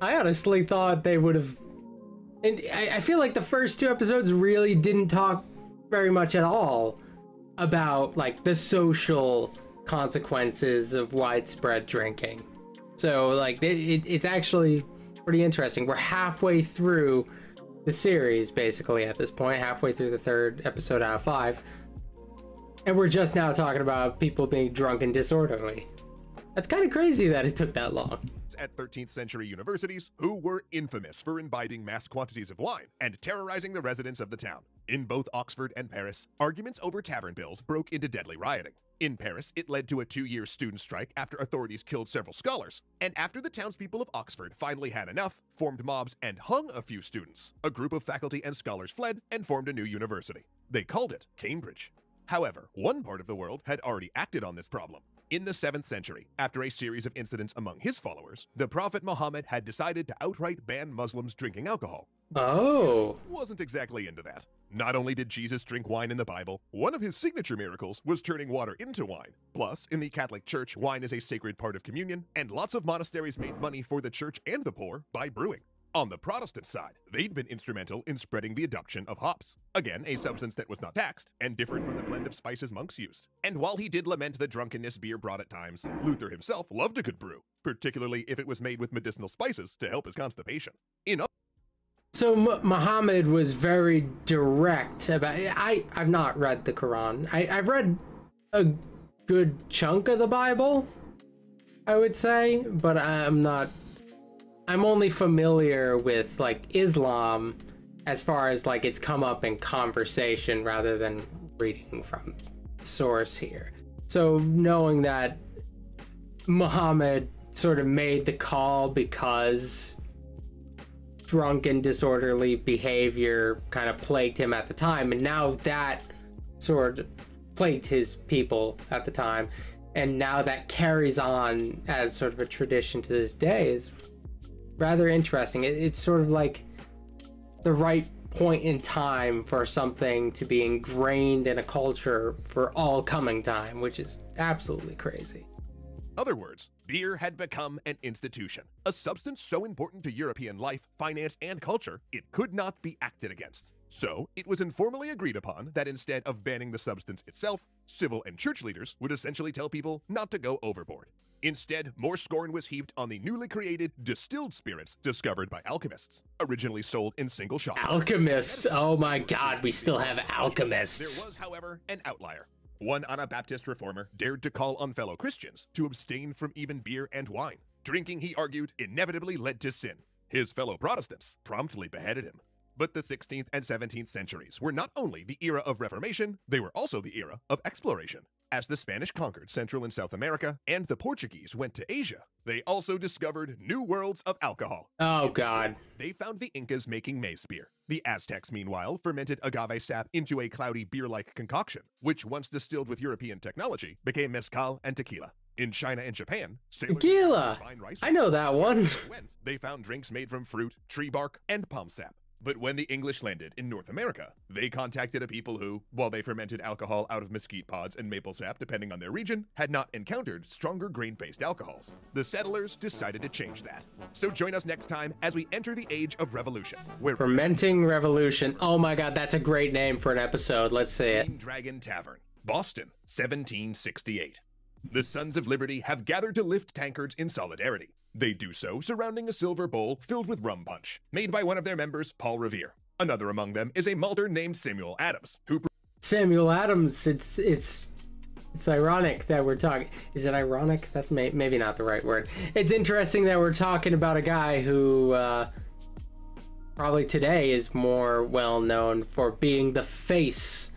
I honestly thought they would have. And I, I feel like the first two episodes really didn't talk very much at all about like the social consequences of widespread drinking. So like it, it, it's actually pretty interesting. We're halfway through the series basically at this point, halfway through the third episode out of five. And we're just now talking about people being drunk and disorderly. That's kind of crazy that it took that long. At 13th century universities who were infamous for imbibing mass quantities of wine and terrorizing the residents of the town. In both Oxford and Paris, arguments over tavern bills broke into deadly rioting. In Paris, it led to a two year student strike after authorities killed several scholars. And after the townspeople of Oxford finally had enough, formed mobs, and hung a few students, a group of faculty and scholars fled and formed a new university. They called it Cambridge. However, one part of the world had already acted on this problem. In the 7th century, after a series of incidents among his followers, the Prophet Muhammad had decided to outright ban Muslims drinking alcohol. Oh, Wasn't exactly into that. Not only did Jesus drink wine in the Bible, one of his signature miracles was turning water into wine. Plus, in the Catholic Church, wine is a sacred part of communion, and lots of monasteries made money for the church and the poor by brewing. On the Protestant side, they'd been instrumental in spreading the adoption of hops. Again, a substance that was not taxed and differed from the blend of spices monks used. And while he did lament the drunkenness beer brought at times, Luther himself loved a good brew, particularly if it was made with medicinal spices to help his constipation. In so M- Muhammad was very direct about. I I've not read the Quran. I I've read a good chunk of the Bible, I would say, but I'm not. I'm only familiar with like Islam, as far as like it's come up in conversation rather than reading from source here. So knowing that Muhammad sort of made the call because drunken, disorderly behavior kind of plagued him at the time, and now that sort of plagued his people at the time, and now that carries on as sort of a tradition to this day is rather interesting. It, it's sort of like the right point in time for something to be ingrained in a culture for all coming time, which is absolutely crazy. other words, beer had become an institution, a substance so important to European life, finance, and culture, it could not be acted against. So, it was informally agreed upon that instead of banning the substance itself, civil and church leaders would essentially tell people not to go overboard. Instead, more scorn was heaped on the newly created distilled spirits discovered by alchemists, originally sold in single shots. Alchemists. Oh my god, we still have alchemists. There was, however, an outlier. One Anabaptist reformer dared to call on fellow Christians to abstain from even beer and wine. Drinking, he argued, inevitably led to sin. His fellow Protestants promptly beheaded him. But the 16th and 17th centuries were not only the era of Reformation, they were also the era of exploration. As the Spanish conquered Central and South America and the Portuguese went to Asia, they also discovered new worlds of alcohol. Oh god. They found the Incas making maize beer. The Aztecs, meanwhile, fermented agave sap into a cloudy beer like concoction, which, once distilled with European technology, became mezcal and tequila. In China and Japan, Tequila. I know that one. went, they found drinks made from fruit, tree bark, and palm sap. But when the English landed in North America, they contacted a people who, while they fermented alcohol out of mesquite pods and maple sap depending on their region, had not encountered stronger grain-based alcohols. The settlers decided to change that. So join us next time as we enter the age of revolution, where Fermenting Revolution. Oh my god, that's a great name for an episode. Let's see it. Dragon Tavern, Boston, 1768. The Sons of Liberty have gathered to lift tankards in solidarity. They do so surrounding a silver bowl filled with rum punch, made by one of their members, Paul Revere. Another among them is a malter named Samuel Adams, who Samuel Adams. It's it's it's ironic that we're talking. Is it ironic? That's may, maybe not the right word. It's interesting that we're talking about a guy who uh, probably today is more well known for being the face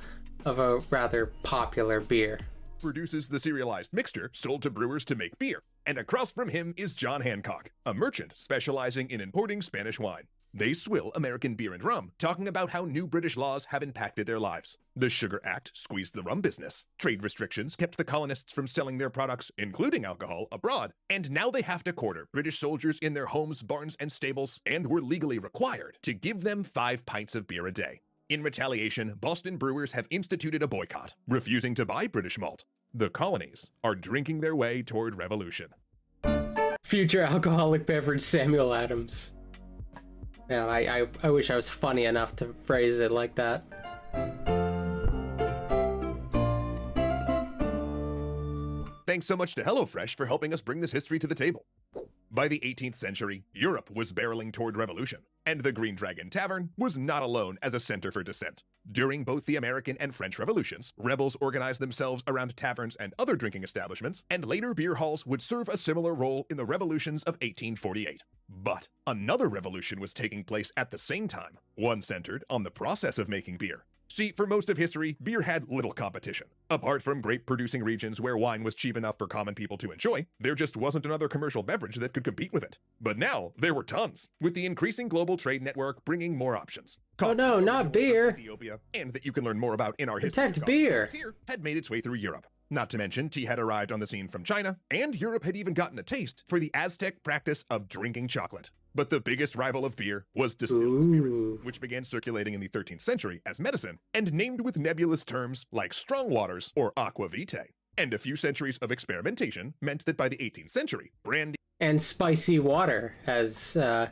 of a rather popular beer. produces the serialized mixture sold to brewers to make beer. And across from him is John Hancock, a merchant specializing in importing Spanish wine. They swill American beer and rum, talking about how new British laws have impacted their lives. The Sugar Act squeezed the rum business. Trade restrictions kept the colonists from selling their products, including alcohol, abroad. And now they have to quarter British soldiers in their homes, barns, and stables, and were legally required to give them five pints of beer a day. In retaliation, Boston brewers have instituted a boycott, refusing to buy British malt. The colonies are drinking their way toward revolution. Future alcoholic beverage Samuel Adams. Man, I, I, I wish I was funny enough to phrase it like that. Thanks so much to HelloFresh for helping us bring this history to the table. By the 18th century, Europe was barreling toward revolution, and the Green Dragon Tavern was not alone as a center for dissent. During both the American and French revolutions, rebels organized themselves around taverns and other drinking establishments, and later beer halls would serve a similar role in the revolutions of 1848. But another revolution was taking place at the same time, one centered on the process of making beer. See, for most of history, beer had little competition. Apart from grape producing regions where wine was cheap enough for common people to enjoy, there just wasn't another commercial beverage that could compete with it. But now, there were tons, with the increasing global trade network bringing more options. Oh no, not beer. Ethiopia, and that you can learn more about in our history. Protect of beer. Here had made its way through Europe. Not to mention, tea had arrived on the scene from China, and Europe had even gotten a taste for the Aztec practice of drinking chocolate. But the biggest rival of beer was distilled Ooh. spirits, which began circulating in the 13th century as medicine and named with nebulous terms like strong waters or aqua vitae. And a few centuries of experimentation meant that by the 18th century, brandy And spicy water, as uh,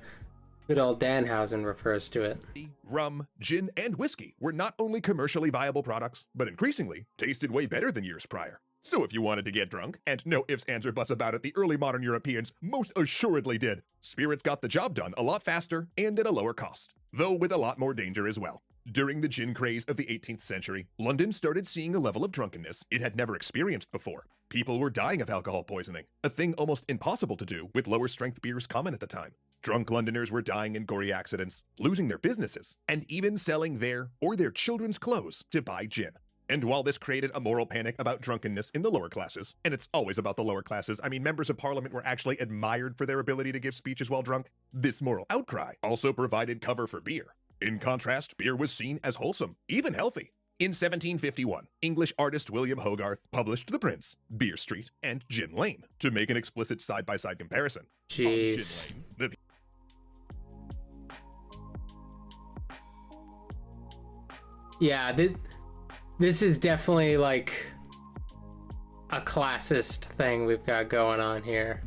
good old Danhausen refers to it. rum, gin, and whiskey were not only commercially viable products, but increasingly tasted way better than years prior. So if you wanted to get drunk, and no ifs, ands, or buts about it, the early modern Europeans most assuredly did, spirits got the job done a lot faster and at a lower cost, though with a lot more danger as well. During the gin craze of the 18th century, London started seeing a level of drunkenness it had never experienced before. People were dying of alcohol poisoning, a thing almost impossible to do with lower strength beers common at the time. Drunk Londoners were dying in gory accidents, losing their businesses, and even selling their or their children's clothes to buy gin. And while this created a moral panic about drunkenness in the lower classes, and it's always about the lower classes, I mean, members of parliament were actually admired for their ability to give speeches while drunk, this moral outcry also provided cover for beer. In contrast, beer was seen as wholesome, even healthy. In 1751, English artist William Hogarth published The Prince, Beer Street, and Gin Lane to make an explicit side by side comparison. On Jeez. Lane, the Yeah, th- this is definitely like a classist thing we've got going on here.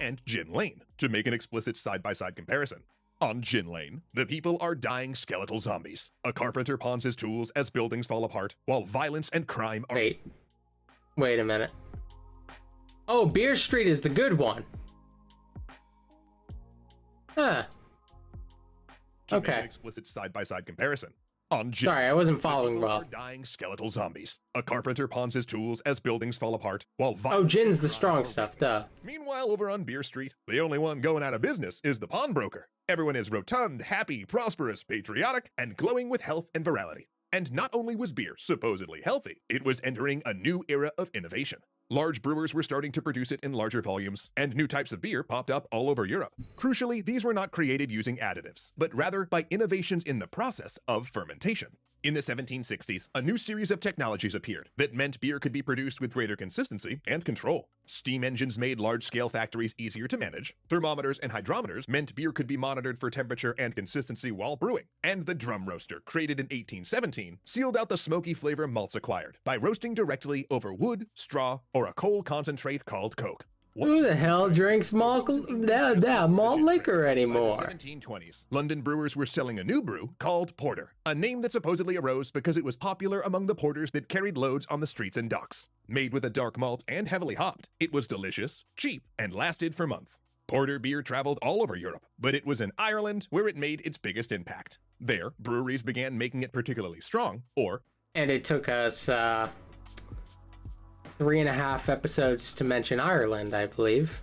and Gin Lane to make an explicit side by side comparison. On Gin Lane, the people are dying skeletal zombies. A carpenter pawns his tools as buildings fall apart, while violence and crime are. Wait. Wait a minute. Oh, Beer Street is the good one. Huh. to make okay. an explicit side by side comparison. On Gin Sorry, I wasn't following well. dying skeletal zombies. A carpenter pawns his tools as buildings fall apart, while Oh, Gin's the strong stuff, duh. Meanwhile, over on Beer Street, the only one going out of business is the pawnbroker. Everyone is rotund, happy, prosperous, patriotic, and glowing with health and virality. And not only was beer supposedly healthy, it was entering a new era of innovation. Large brewers were starting to produce it in larger volumes, and new types of beer popped up all over Europe. Crucially, these were not created using additives, but rather by innovations in the process of fermentation. In the 1760s, a new series of technologies appeared that meant beer could be produced with greater consistency and control. Steam engines made large scale factories easier to manage. Thermometers and hydrometers meant beer could be monitored for temperature and consistency while brewing. And the drum roaster, created in 1817, sealed out the smoky flavor malts acquired by roasting directly over wood, straw, or a coal concentrate called coke. Who the hell drinks malt, that, that malt liquor By the anymore? 1720s, London brewers were selling a new brew called Porter, a name that supposedly arose because it was popular among the porters that carried loads on the streets and docks. Made with a dark malt and heavily hopped, it was delicious, cheap, and lasted for months. Porter beer traveled all over Europe, but it was in Ireland where it made its biggest impact. There, breweries began making it particularly strong, or And it took us uh, three and a half episodes to mention Ireland, I believe.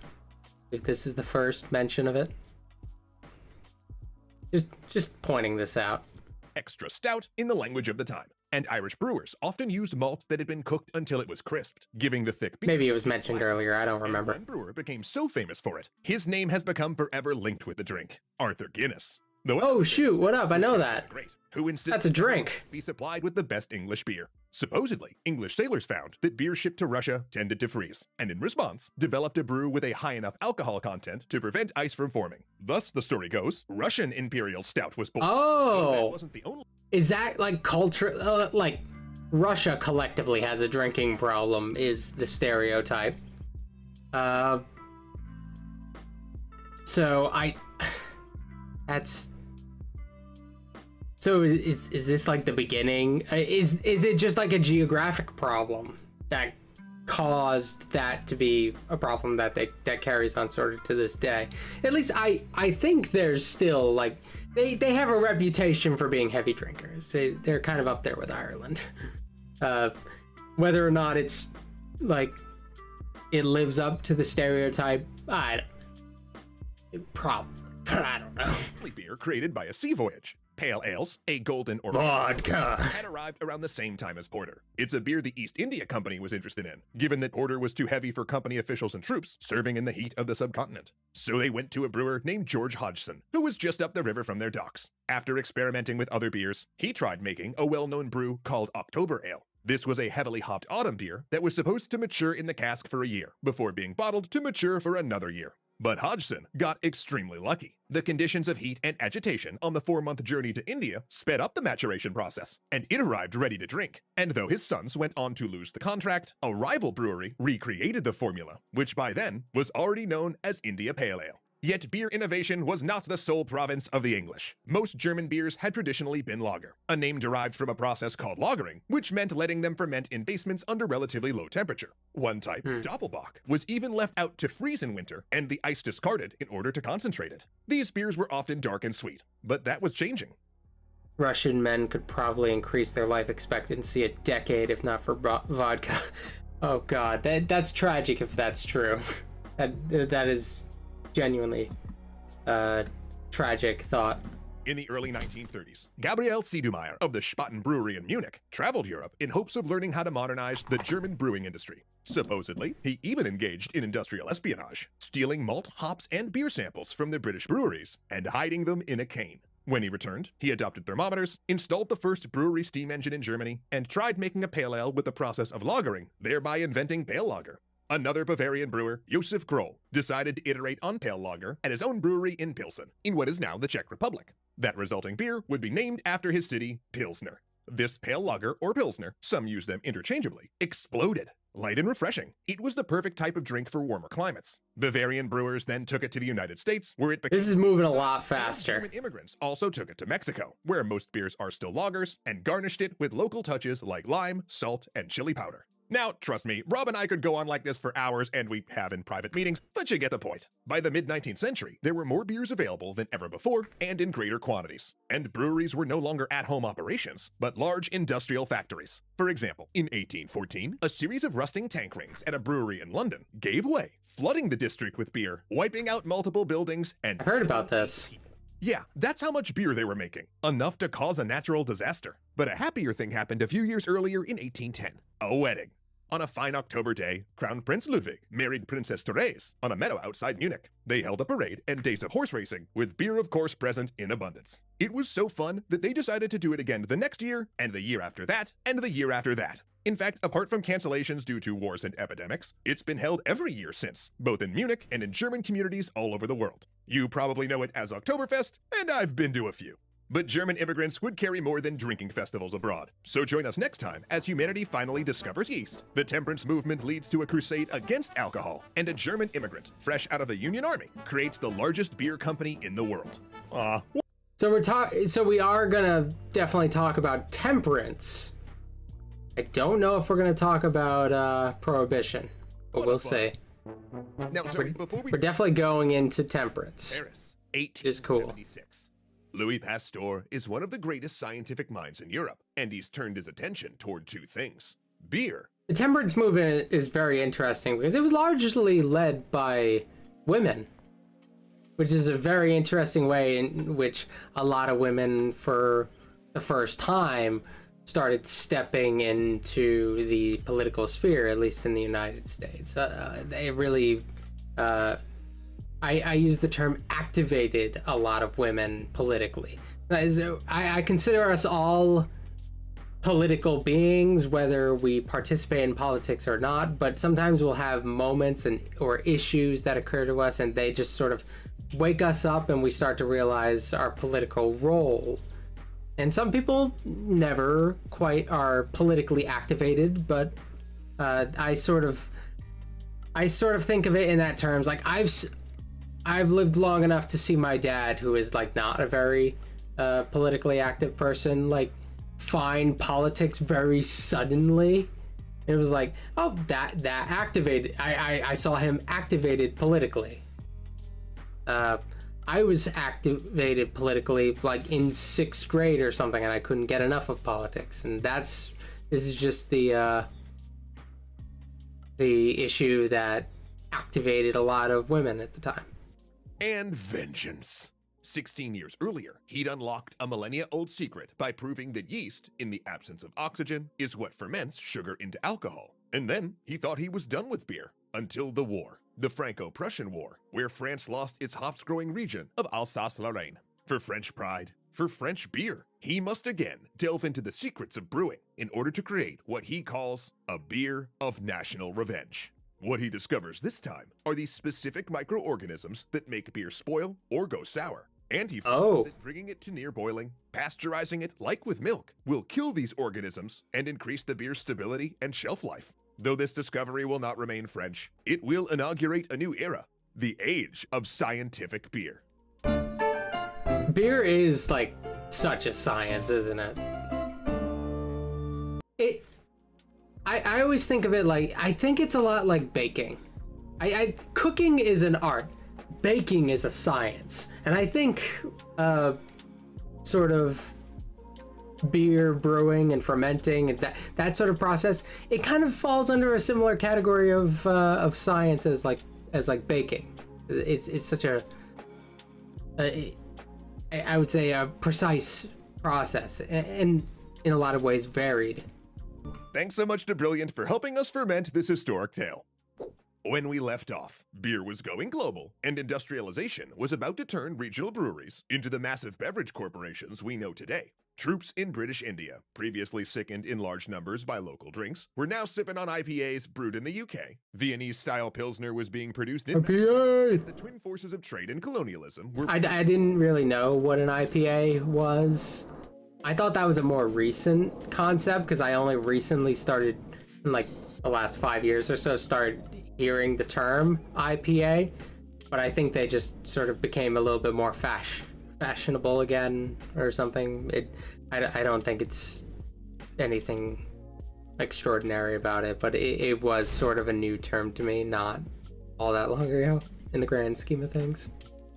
If this is the first mention of it. Just, just pointing this out. extra stout in the language of the time. And Irish brewers often used malt that had been cooked until it was crisped, giving the thick beer Maybe it was mentioned earlier. I don't And remember. one brewer became so famous for it, his name has become forever linked with the drink, Arthur Guinness. Though Oh shoot! What up? I know that. Great, who insists That's a drink. be supplied with the best English beer. Supposedly, English sailors found that beer shipped to Russia tended to freeze, and in response, developed a brew with a high enough alcohol content to prevent ice from forming. Thus, the story goes, Russian imperial stout was born. Though that Oh, wasn't the only is that like culture? Uh, like Russia collectively has a drinking problem. Is the stereotype? Uh. So I. That's. So is is this like the beginning? Uh, Is is it just like a geographic problem that caused that to be a problem that they that carries on sort of to this day? At least I I think there's still like they they have a reputation for being heavy drinkers. They they're kind of up there with Ireland. Uh, whether or not it's like it lives up to the stereotype, I don't. Probably I don't know. beer created by a sea voyage. Pale ales, a golden or Vodka. had arrived around the same time as porter. It's a beer the East India Company was interested in, given that porter was too heavy for company officials and troops serving in the heat of the subcontinent. So they went to a brewer named George Hodgson, who was just up the river from their docks. After experimenting with other beers, he tried making a well-known brew called October Ale. This was a heavily hopped autumn beer that was supposed to mature in the cask for a year, before being bottled to mature for another year. But Hodgson got extremely lucky. The conditions of heat and agitation on the four month journey to India sped up the maturation process, and it arrived ready to drink. And though his sons went on to lose the contract, a rival brewery recreated the formula, which by then was already known as India Pale Ale. Yet beer innovation was not the sole province of the English. Most German beers had traditionally been lager, a name derived from a process called lagering, which meant letting them ferment in basements under relatively low temperature. One type, hmm. Doppelbock, was even left out to freeze in winter and the ice discarded in order to concentrate it. These beers were often dark and sweet, but that was changing. Russian men could probably increase their life expectancy a decade if not for vodka. Oh god, that that's tragic if that's true. That that is genuinely uh tragic thought. In the early 1930s, Gabriel Sedlmayr of the Spaten Brewery in Munich traveled Europe in hopes of learning how to modernize the German brewing industry. Supposedly, he even engaged in industrial espionage, stealing malt, hops, and beer samples from the British breweries and hiding them in a cane. When he returned, he adopted thermometers, installed the first brewery steam engine in Germany, and tried making a pale ale with the process of lagering, thereby inventing pale lager. Another Bavarian brewer, Josef Groll, decided to iterate on pale lager at his own brewery in Pilsen, in what is now the Czech Republic. That resulting beer would be named after his city, Pilsner. This pale lager or Pilsner, some use them interchangeably, exploded. Light and refreshing. It was the perfect type of drink for warmer climates. Bavarian brewers then took it to the United States, where it became. This is moving a lot faster. German immigrants also took it to Mexico, where most beers are still lagers, and garnished it with local touches like lime, salt, and chili powder. Now, trust me, Rob and I could go on like this for hours, and we have in private meetings, but you get the point. By the mid 19th century, there were more beers available than ever before, and in greater quantities. And breweries were no longer at home operations, but large industrial factories. For example, in 1814, a series of rusting tank rings at a brewery in London gave way, flooding the district with beer, wiping out multiple buildings, and I heard about this. yeah, that's how much beer they were making. Enough to cause a natural disaster. But a happier thing happened a few years earlier in 1810 a wedding. On a fine October day, Crown Prince Ludwig married Princess Therese on a meadow outside Munich. They held a parade and days of horse racing, with beer, of course, present in abundance. It was so fun that they decided to do it again the next year, and the year after that, and the year after that. In fact, apart from cancellations due to wars and epidemics, it's been held every year since, both in Munich and in German communities all over the world. You probably know it as Oktoberfest, and I've been to a few. But German immigrants would carry more than drinking festivals abroad. So join us next time as humanity finally discovers yeast. The temperance movement leads to a crusade against alcohol, and a German immigrant, fresh out of the Union Army, creates the largest beer company in the world. Ah, So we're talk. So we are gonna definitely talk about temperance. I don't know if we're gonna talk about uh, prohibition, but we'll see. now sorry, before we We're definitely going into temperance. Paris, is cool. 1876. Louis Pasteur is one of the greatest scientific minds in Europe, and he's turned his attention toward two things beer The temperance movement is very interesting because it was largely led by women, which is a very interesting way in which a lot of women, for the first time, started stepping into the political sphere, at least in the United States. Uh, they really, uh, I, I use the term activated a lot of women politically. I, I consider us all political beings whether we participate in politics or not but sometimes we'll have moments and or issues that occur to us and they just sort of wake us up and we start to realize our political role and some people never quite are politically activated but uh, i sort of i sort of think of it in that terms like i've i've lived long enough to see my dad who is like not a very uh, politically active person like find politics very suddenly. It was like oh that that activated i i, I saw him activated politically. Uh i was activated politically like in sixth grade or something and i couldn't get enough of politics. And that's this is just the uh the issue that activated a lot of women at the time and vengeance. 16 years earlier, he'd unlocked a millennia old secret by proving that yeast, in the absence of oxygen, is what ferments sugar into alcohol. And then he thought he was done with beer until the war, the Franco Prussian War, where France lost its hops growing region of Alsace Lorraine. For French pride, for French beer, he must again delve into the secrets of brewing in order to create what he calls a beer of national revenge. What he discovers this time are these specific microorganisms that make beer spoil or go sour. And he finds Oh. that bringing it to near boiling, pasteurizing it like with milk, will kill these organisms and increase the beer's stability and shelf life. Though this discovery will not remain French, it will inaugurate a new era the age of scientific beer. beer is like such a science, isn't it? It. I, I always think of it like I think it's a lot like baking. I, I cooking is an art, baking is a science, and I think uh, sort of beer brewing and fermenting and that that sort of process it kind of falls under a similar category of uh, of science as like as like baking. It's it's such a, a I would say a precise process and in a lot of ways varied. Thanks so much to Brilliant for helping us ferment this historic tale. When we left off, beer was going global, and industrialization was about to turn regional breweries into the massive beverage corporations we know today. Troops in British India, previously sickened in large numbers by local drinks, were now sipping on IPAs brewed in the UK. Viennese style Pilsner was being produced in IPA. the twin forces of trade and colonialism were I, I didn't really know what an IPA was. I thought that was a more recent concept because I only recently started in like the last five years or so started hearing the term IPA, but I think they just sort of became a little bit more fash fashionable again or something. It, I, I don't think it's anything extraordinary about it, but it, it was sort of a new term to me, not all that long ago in the grand scheme of things.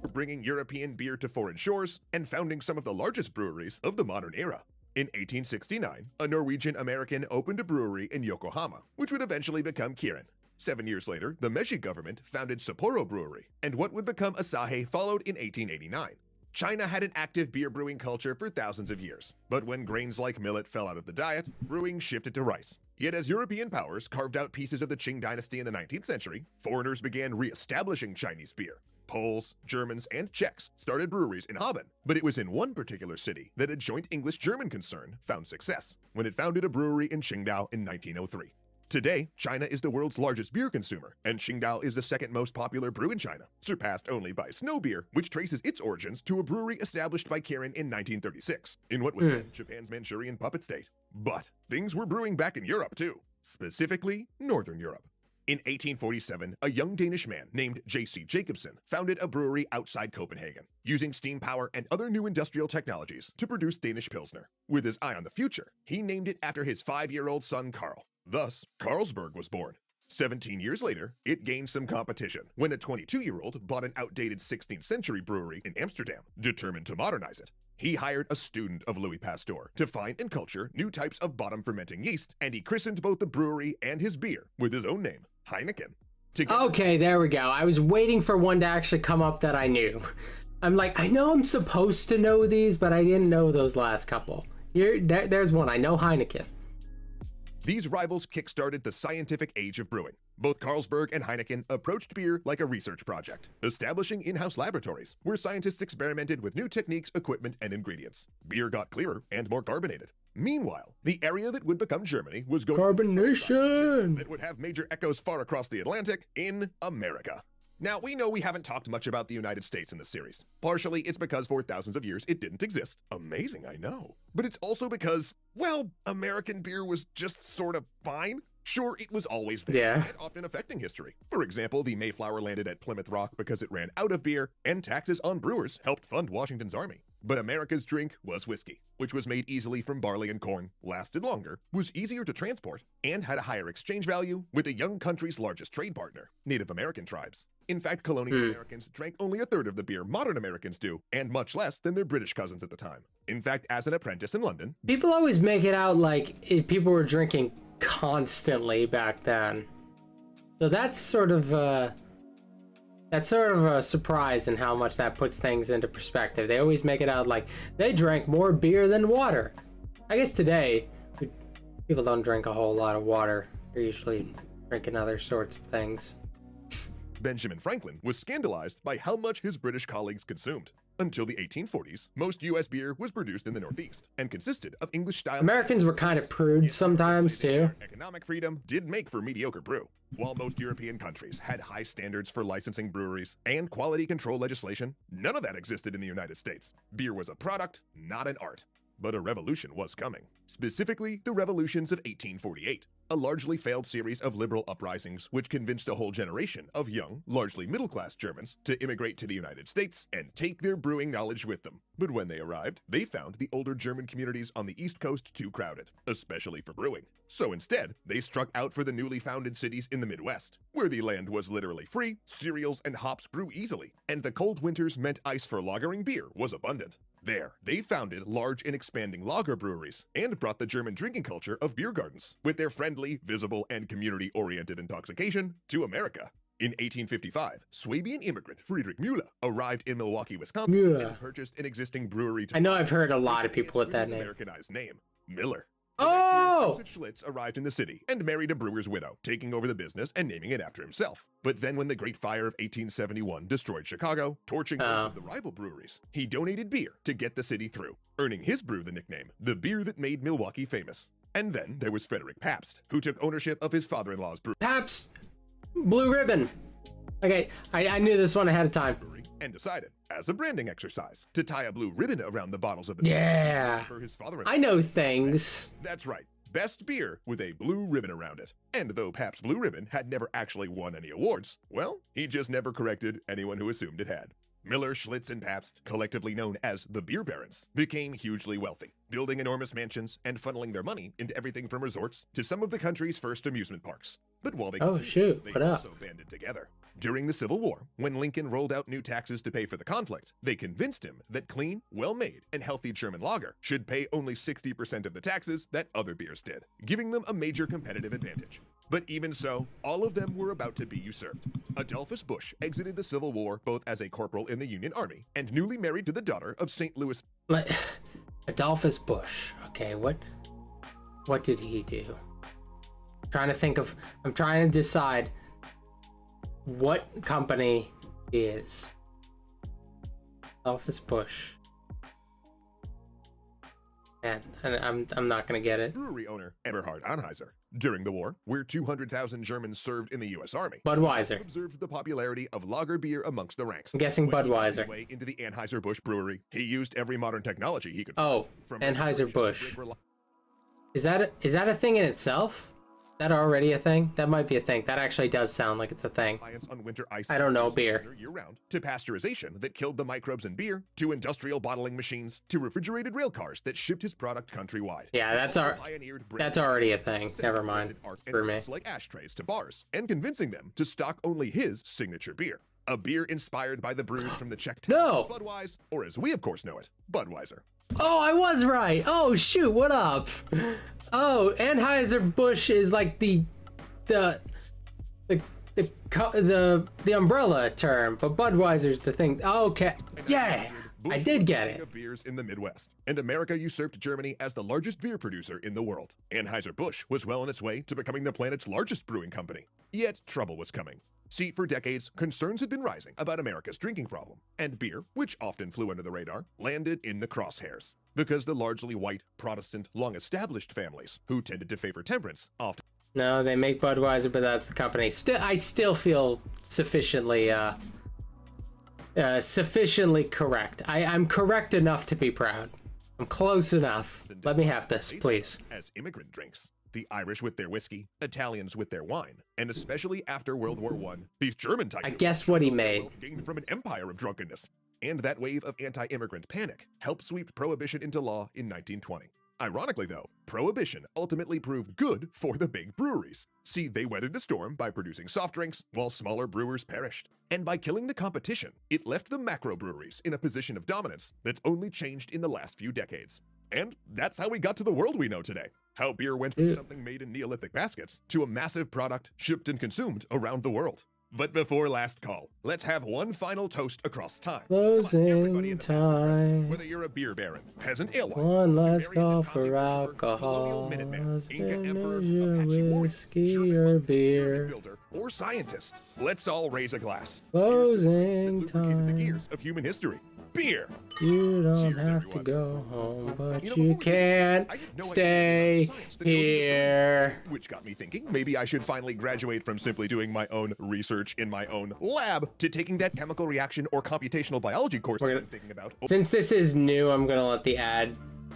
Bringing European beer to foreign shores and founding some of the largest breweries of the modern era. In 1869, a Norwegian American opened a brewery in Yokohama, which would eventually become Kirin. Seven years later, the Meiji government founded Sapporo Brewery, and what would become Asahi followed in 1889. China had an active beer brewing culture for thousands of years, but when grains like millet fell out of the diet, brewing shifted to rice. Yet as European powers carved out pieces of the Qing dynasty in the 19th century, foreigners began re-establishing Chinese beer. Poles, Germans, and Czechs started breweries in Harbin, but it was in one particular city that a joint English-German concern found success, when it founded a brewery in Qingdao in 1903. Today, China is the world's largest beer consumer, and Qingdao is the second most popular brew in China, surpassed only by Snow Beer, which traces its origins to a brewery established by Kirin in 1936, in what was hmm. then Japan's Manchurian puppet state. But things were brewing back in Europe too, specifically Northern Europe. In 1847, a young Danish man named J.C. Jacobsen founded a brewery outside Copenhagen, using steam power and other new industrial technologies to produce Danish Pilsner. With his eye on the future, he named it after his five-year-old son Carl. Thus, Carlsberg was born. 17 years later, it gained some competition when a 22 year old bought an outdated 16th century brewery in Amsterdam, determined to modernize it. He hired a student of Louis Pasteur to find and culture new types of bottom fermenting yeast, and he christened both the brewery and his beer with his own name, Heineken. Together, okay, there we go. I was waiting for one to actually come up that I knew. I'm like, I know I'm supposed to know these, but I didn't know those last couple. Here, there, there's one. I know Heineken. These rivals kickstarted the scientific age of brewing. Both Carlsberg and Heineken approached beer like a research project, establishing in-house laboratories where scientists experimented with new techniques, equipment, and ingredients. Beer got clearer and more carbonated. Meanwhile, the area that would become Germany was going carbonation that would have major echoes far across the Atlantic in America. Now, we know we haven't talked much about the United States in this series. Partially, it's because for thousands of years it didn't exist. Amazing, I know. But it's also because, well, American beer was just sort of fine. Sure, it was always there, yeah. and often affecting history. For example, the Mayflower landed at Plymouth Rock because it ran out of beer, and taxes on brewers helped fund Washington's army. But America's drink was whiskey, which was made easily from barley and corn, lasted longer, was easier to transport, and had a higher exchange value with the young country's largest trade partner, Native American tribes. In fact, colonial hmm. Americans drank only a third of the beer modern Americans do, and much less than their British cousins at the time. In fact, as an apprentice in London, people always make it out like people were drinking constantly back then. So that's sort of uh, that's sort of a surprise in how much that puts things into perspective. They always make it out like they drank more beer than water. I guess today people don't drink a whole lot of water. They're usually drinking other sorts of things. Benjamin Franklin was scandalized by how much his British colleagues consumed. Until the 1840s, most U.S. beer was produced in the Northeast and consisted of English-style... Americans were kind of prude sometimes, too. Economic freedom did make for mediocre brew. While most European countries had high standards for licensing breweries and quality control legislation, none of that existed in the United States. Beer was a product, not an art. But a revolution was coming. Specifically, the revolutions of 1848, a largely failed series of liberal uprisings which convinced a whole generation of young, largely middle-class Germans to immigrate to the United States and take their brewing knowledge with them. But when they arrived, they found the older German communities on the East Coast too crowded, especially for brewing. So instead, they struck out for the newly founded cities in the Midwest, where the land was literally free, cereals and hops grew easily, and the cold winters meant ice for lagering beer was abundant. There, they founded large and expanding lager breweries and brought the German drinking culture of beer gardens, with their friendly, visible, and community-oriented intoxication, to America. In 1855, Swabian immigrant Friedrich Müller arrived in Milwaukee, Wisconsin, Müller. and purchased an existing brewery. I know I've heard a lot of people with that name. Americanized name, Miller. Oh! Schlitz arrived in the city and married a brewer's widow, taking over the business and naming it after himself. But then when the Great Fire of 1871 destroyed Chicago, torching oh. of the rival breweries, he donated beer to get the city through, earning his brew the nickname, the beer that made Milwaukee famous. And then there was Frederick Pabst, who took ownership of his father-in-law's brew. Pabst! Blue Ribbon! Okay, I, I knew this one ahead of time and decided, as a branding exercise, to tie a blue ribbon around the bottles of the yeah for his father. I know things. That's right. best beer with a blue ribbon around it. And though Pabst Blue Ribbon had never actually won any awards, well, he just never corrected anyone who assumed it had. Miller, Schlitz, and Pabst, collectively known as the Beer Barons, became hugely wealthy, building enormous mansions and funneling their money into everything from resorts to some of the country's first amusement parks. But while they Oh, shoot, they what up? also banded together. During the Civil War, when Lincoln rolled out new taxes to pay for the conflict, they convinced him that clean, well-made, and healthy German lager should pay only 60% of the taxes that other beers did, giving them a major competitive advantage. But even so, all of them were about to be usurped. Adolphus Busch exited the Civil War both as a corporal in the Union Army and newly married to the daughter of St. Louis Like, Adolphus Busch. Okay, what what did he do? I'm trying to think of I'm trying to decide what company is Adolphus Busch. Man, and I'm I'm not gonna get it. brewery owner Eberhard Anheuser. During the war, where 200,000 Germans served in the U.S. Army, Budweiser. observed the popularity of lager beer amongst the ranks. I'm guessing When he made his Budweiser. way into the Anheuser-Busch brewery, he used every modern technology he could. Oh, from Anheuser-Busch. Is that a, is that a thing in itself? That already a thing? That might be a thing. That actually does sound like it's a thing. On winter ice. I don't know beer. Year-round, to pasteurization that killed the microbes in beer, to industrial bottling machines, to refrigerated rail cars that shipped his product countrywide. Yeah, that's our that's already a thing. Never mind. branded art and For me. like ashtrays to bars, and convincing them to stock only his signature beer. A beer inspired by the brews from the Czech No! Budweiser, or as we of course know it, Budweiser. Oh, I was right. Oh shoot, what up? Oh, Anheuser Busch is like the the the the the the umbrella term, but Budweiser's the thing. Okay, yeah, I did get it. Beers in the Midwest, and America usurped Germany as the largest beer producer in the world. Anheuser-Busch was well on its way to becoming the planet's largest brewing company. Yet trouble was coming. See, for decades, concerns had been rising about America's drinking problem, and beer, which often flew under the radar, landed in the crosshairs. Because the largely white, Protestant, long established families, who tended to favor temperance, often No, they make Budweiser, but that's the company. Still, I still feel sufficiently uh, uh sufficiently correct. I I'm correct enough to be proud. I'm close enough. Let me have this, please. as immigrant drinks. The Irish with their whiskey, Italians with their wine, and especially after World War I, these German I guess what he made. gained from an empire of drunkenness. And that wave of anti-immigrant panic helped sweep prohibition into law in 1920. Ironically, though, prohibition ultimately proved good for the big breweries. See, they weathered the storm by producing soft drinks, while smaller brewers perished. And by killing the competition, it left the macro breweries in a position of dominance that's only changed in the last few decades. And that's how we got to the world we know today. How beer went from mm. something made in Neolithic baskets to a massive product shipped and consumed around the world. But before last call, let's have one final toast across time. On, Closing bathroom. time. Whether you're a beer baron, peasant alewife, One last Sumerian call for alcohol. Minuteman, Inca emperor, your Apache warrior, whiskey or beer. builder, or scientist, let's all raise a glass. Closing to the gears of human history. Beer. You don't Cheers, have to go home, but You know, you before we get can't started, I had no stay about science that goes into here. Which got me thinking maybe I should finally graduate from simply doing my own research in my own lab to taking that chemical reaction or computational biology course I've been thinking about. Since this is new, I'm gonna let the ad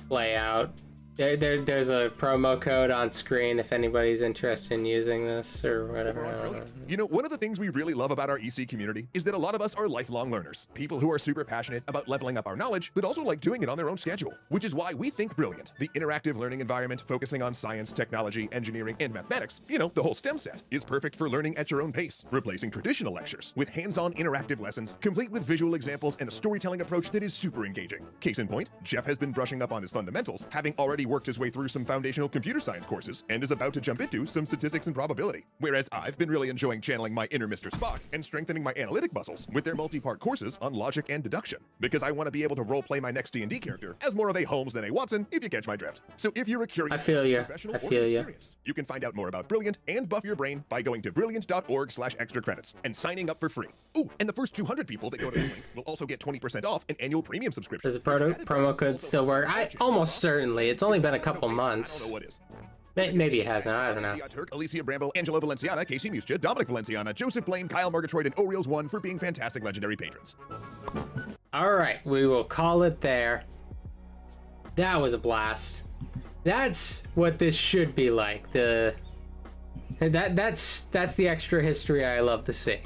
play out. There, there, there's a promo code on screen if anybody's interested in using this or whatever. Oh, I Overall don't know. brilliant. You know, one of the things we really love about our EC community is that a lot of us are lifelong learners. People who are super passionate about leveling up our knowledge, but also like doing it on their own schedule. Which is why we think Brilliant, the interactive learning environment focusing on science, technology, engineering, and mathematics, you know, the whole STEM set, is perfect for learning at your own pace, replacing traditional lectures with hands-on interactive lessons, complete with visual examples and a storytelling approach that is super engaging. Case in point, Jeff has been brushing up on his fundamentals, having already worked his way through some foundational computer science courses, and is about to jump into some statistics and probability. Whereas I've been really enjoying channeling my inner Mr. Spock and strengthening my analytic muscles with their multi-part courses on logic and deduction, because I want to be able to roleplay my next D&D character as more of a Holmes than a Watson, if you catch my drift. So if you're a curious I feel ya. professional I or feel experienced, you can find out more about Brilliant and buff your brain by going to brilliant.org slash extra credits and signing up for free. Ooh, and the first 200 people that go to the link will also get 20% off an annual premium subscription. Does the promo code still work? I almost certainly. It's only been a couple months. don't know what is. May- Maybe it hasn't. I don't know. Alicia Turk, Alicia Bramble, Angelo Valenciana, Casey Muscha, Dominic Valenciana, Joseph Blaine, Kyle Murgatroyd, and Orioles One for being fantastic legendary patrons. All right, we will call it there. That was a blast. That's what this should be like. The that that's that's the extra history I love to see.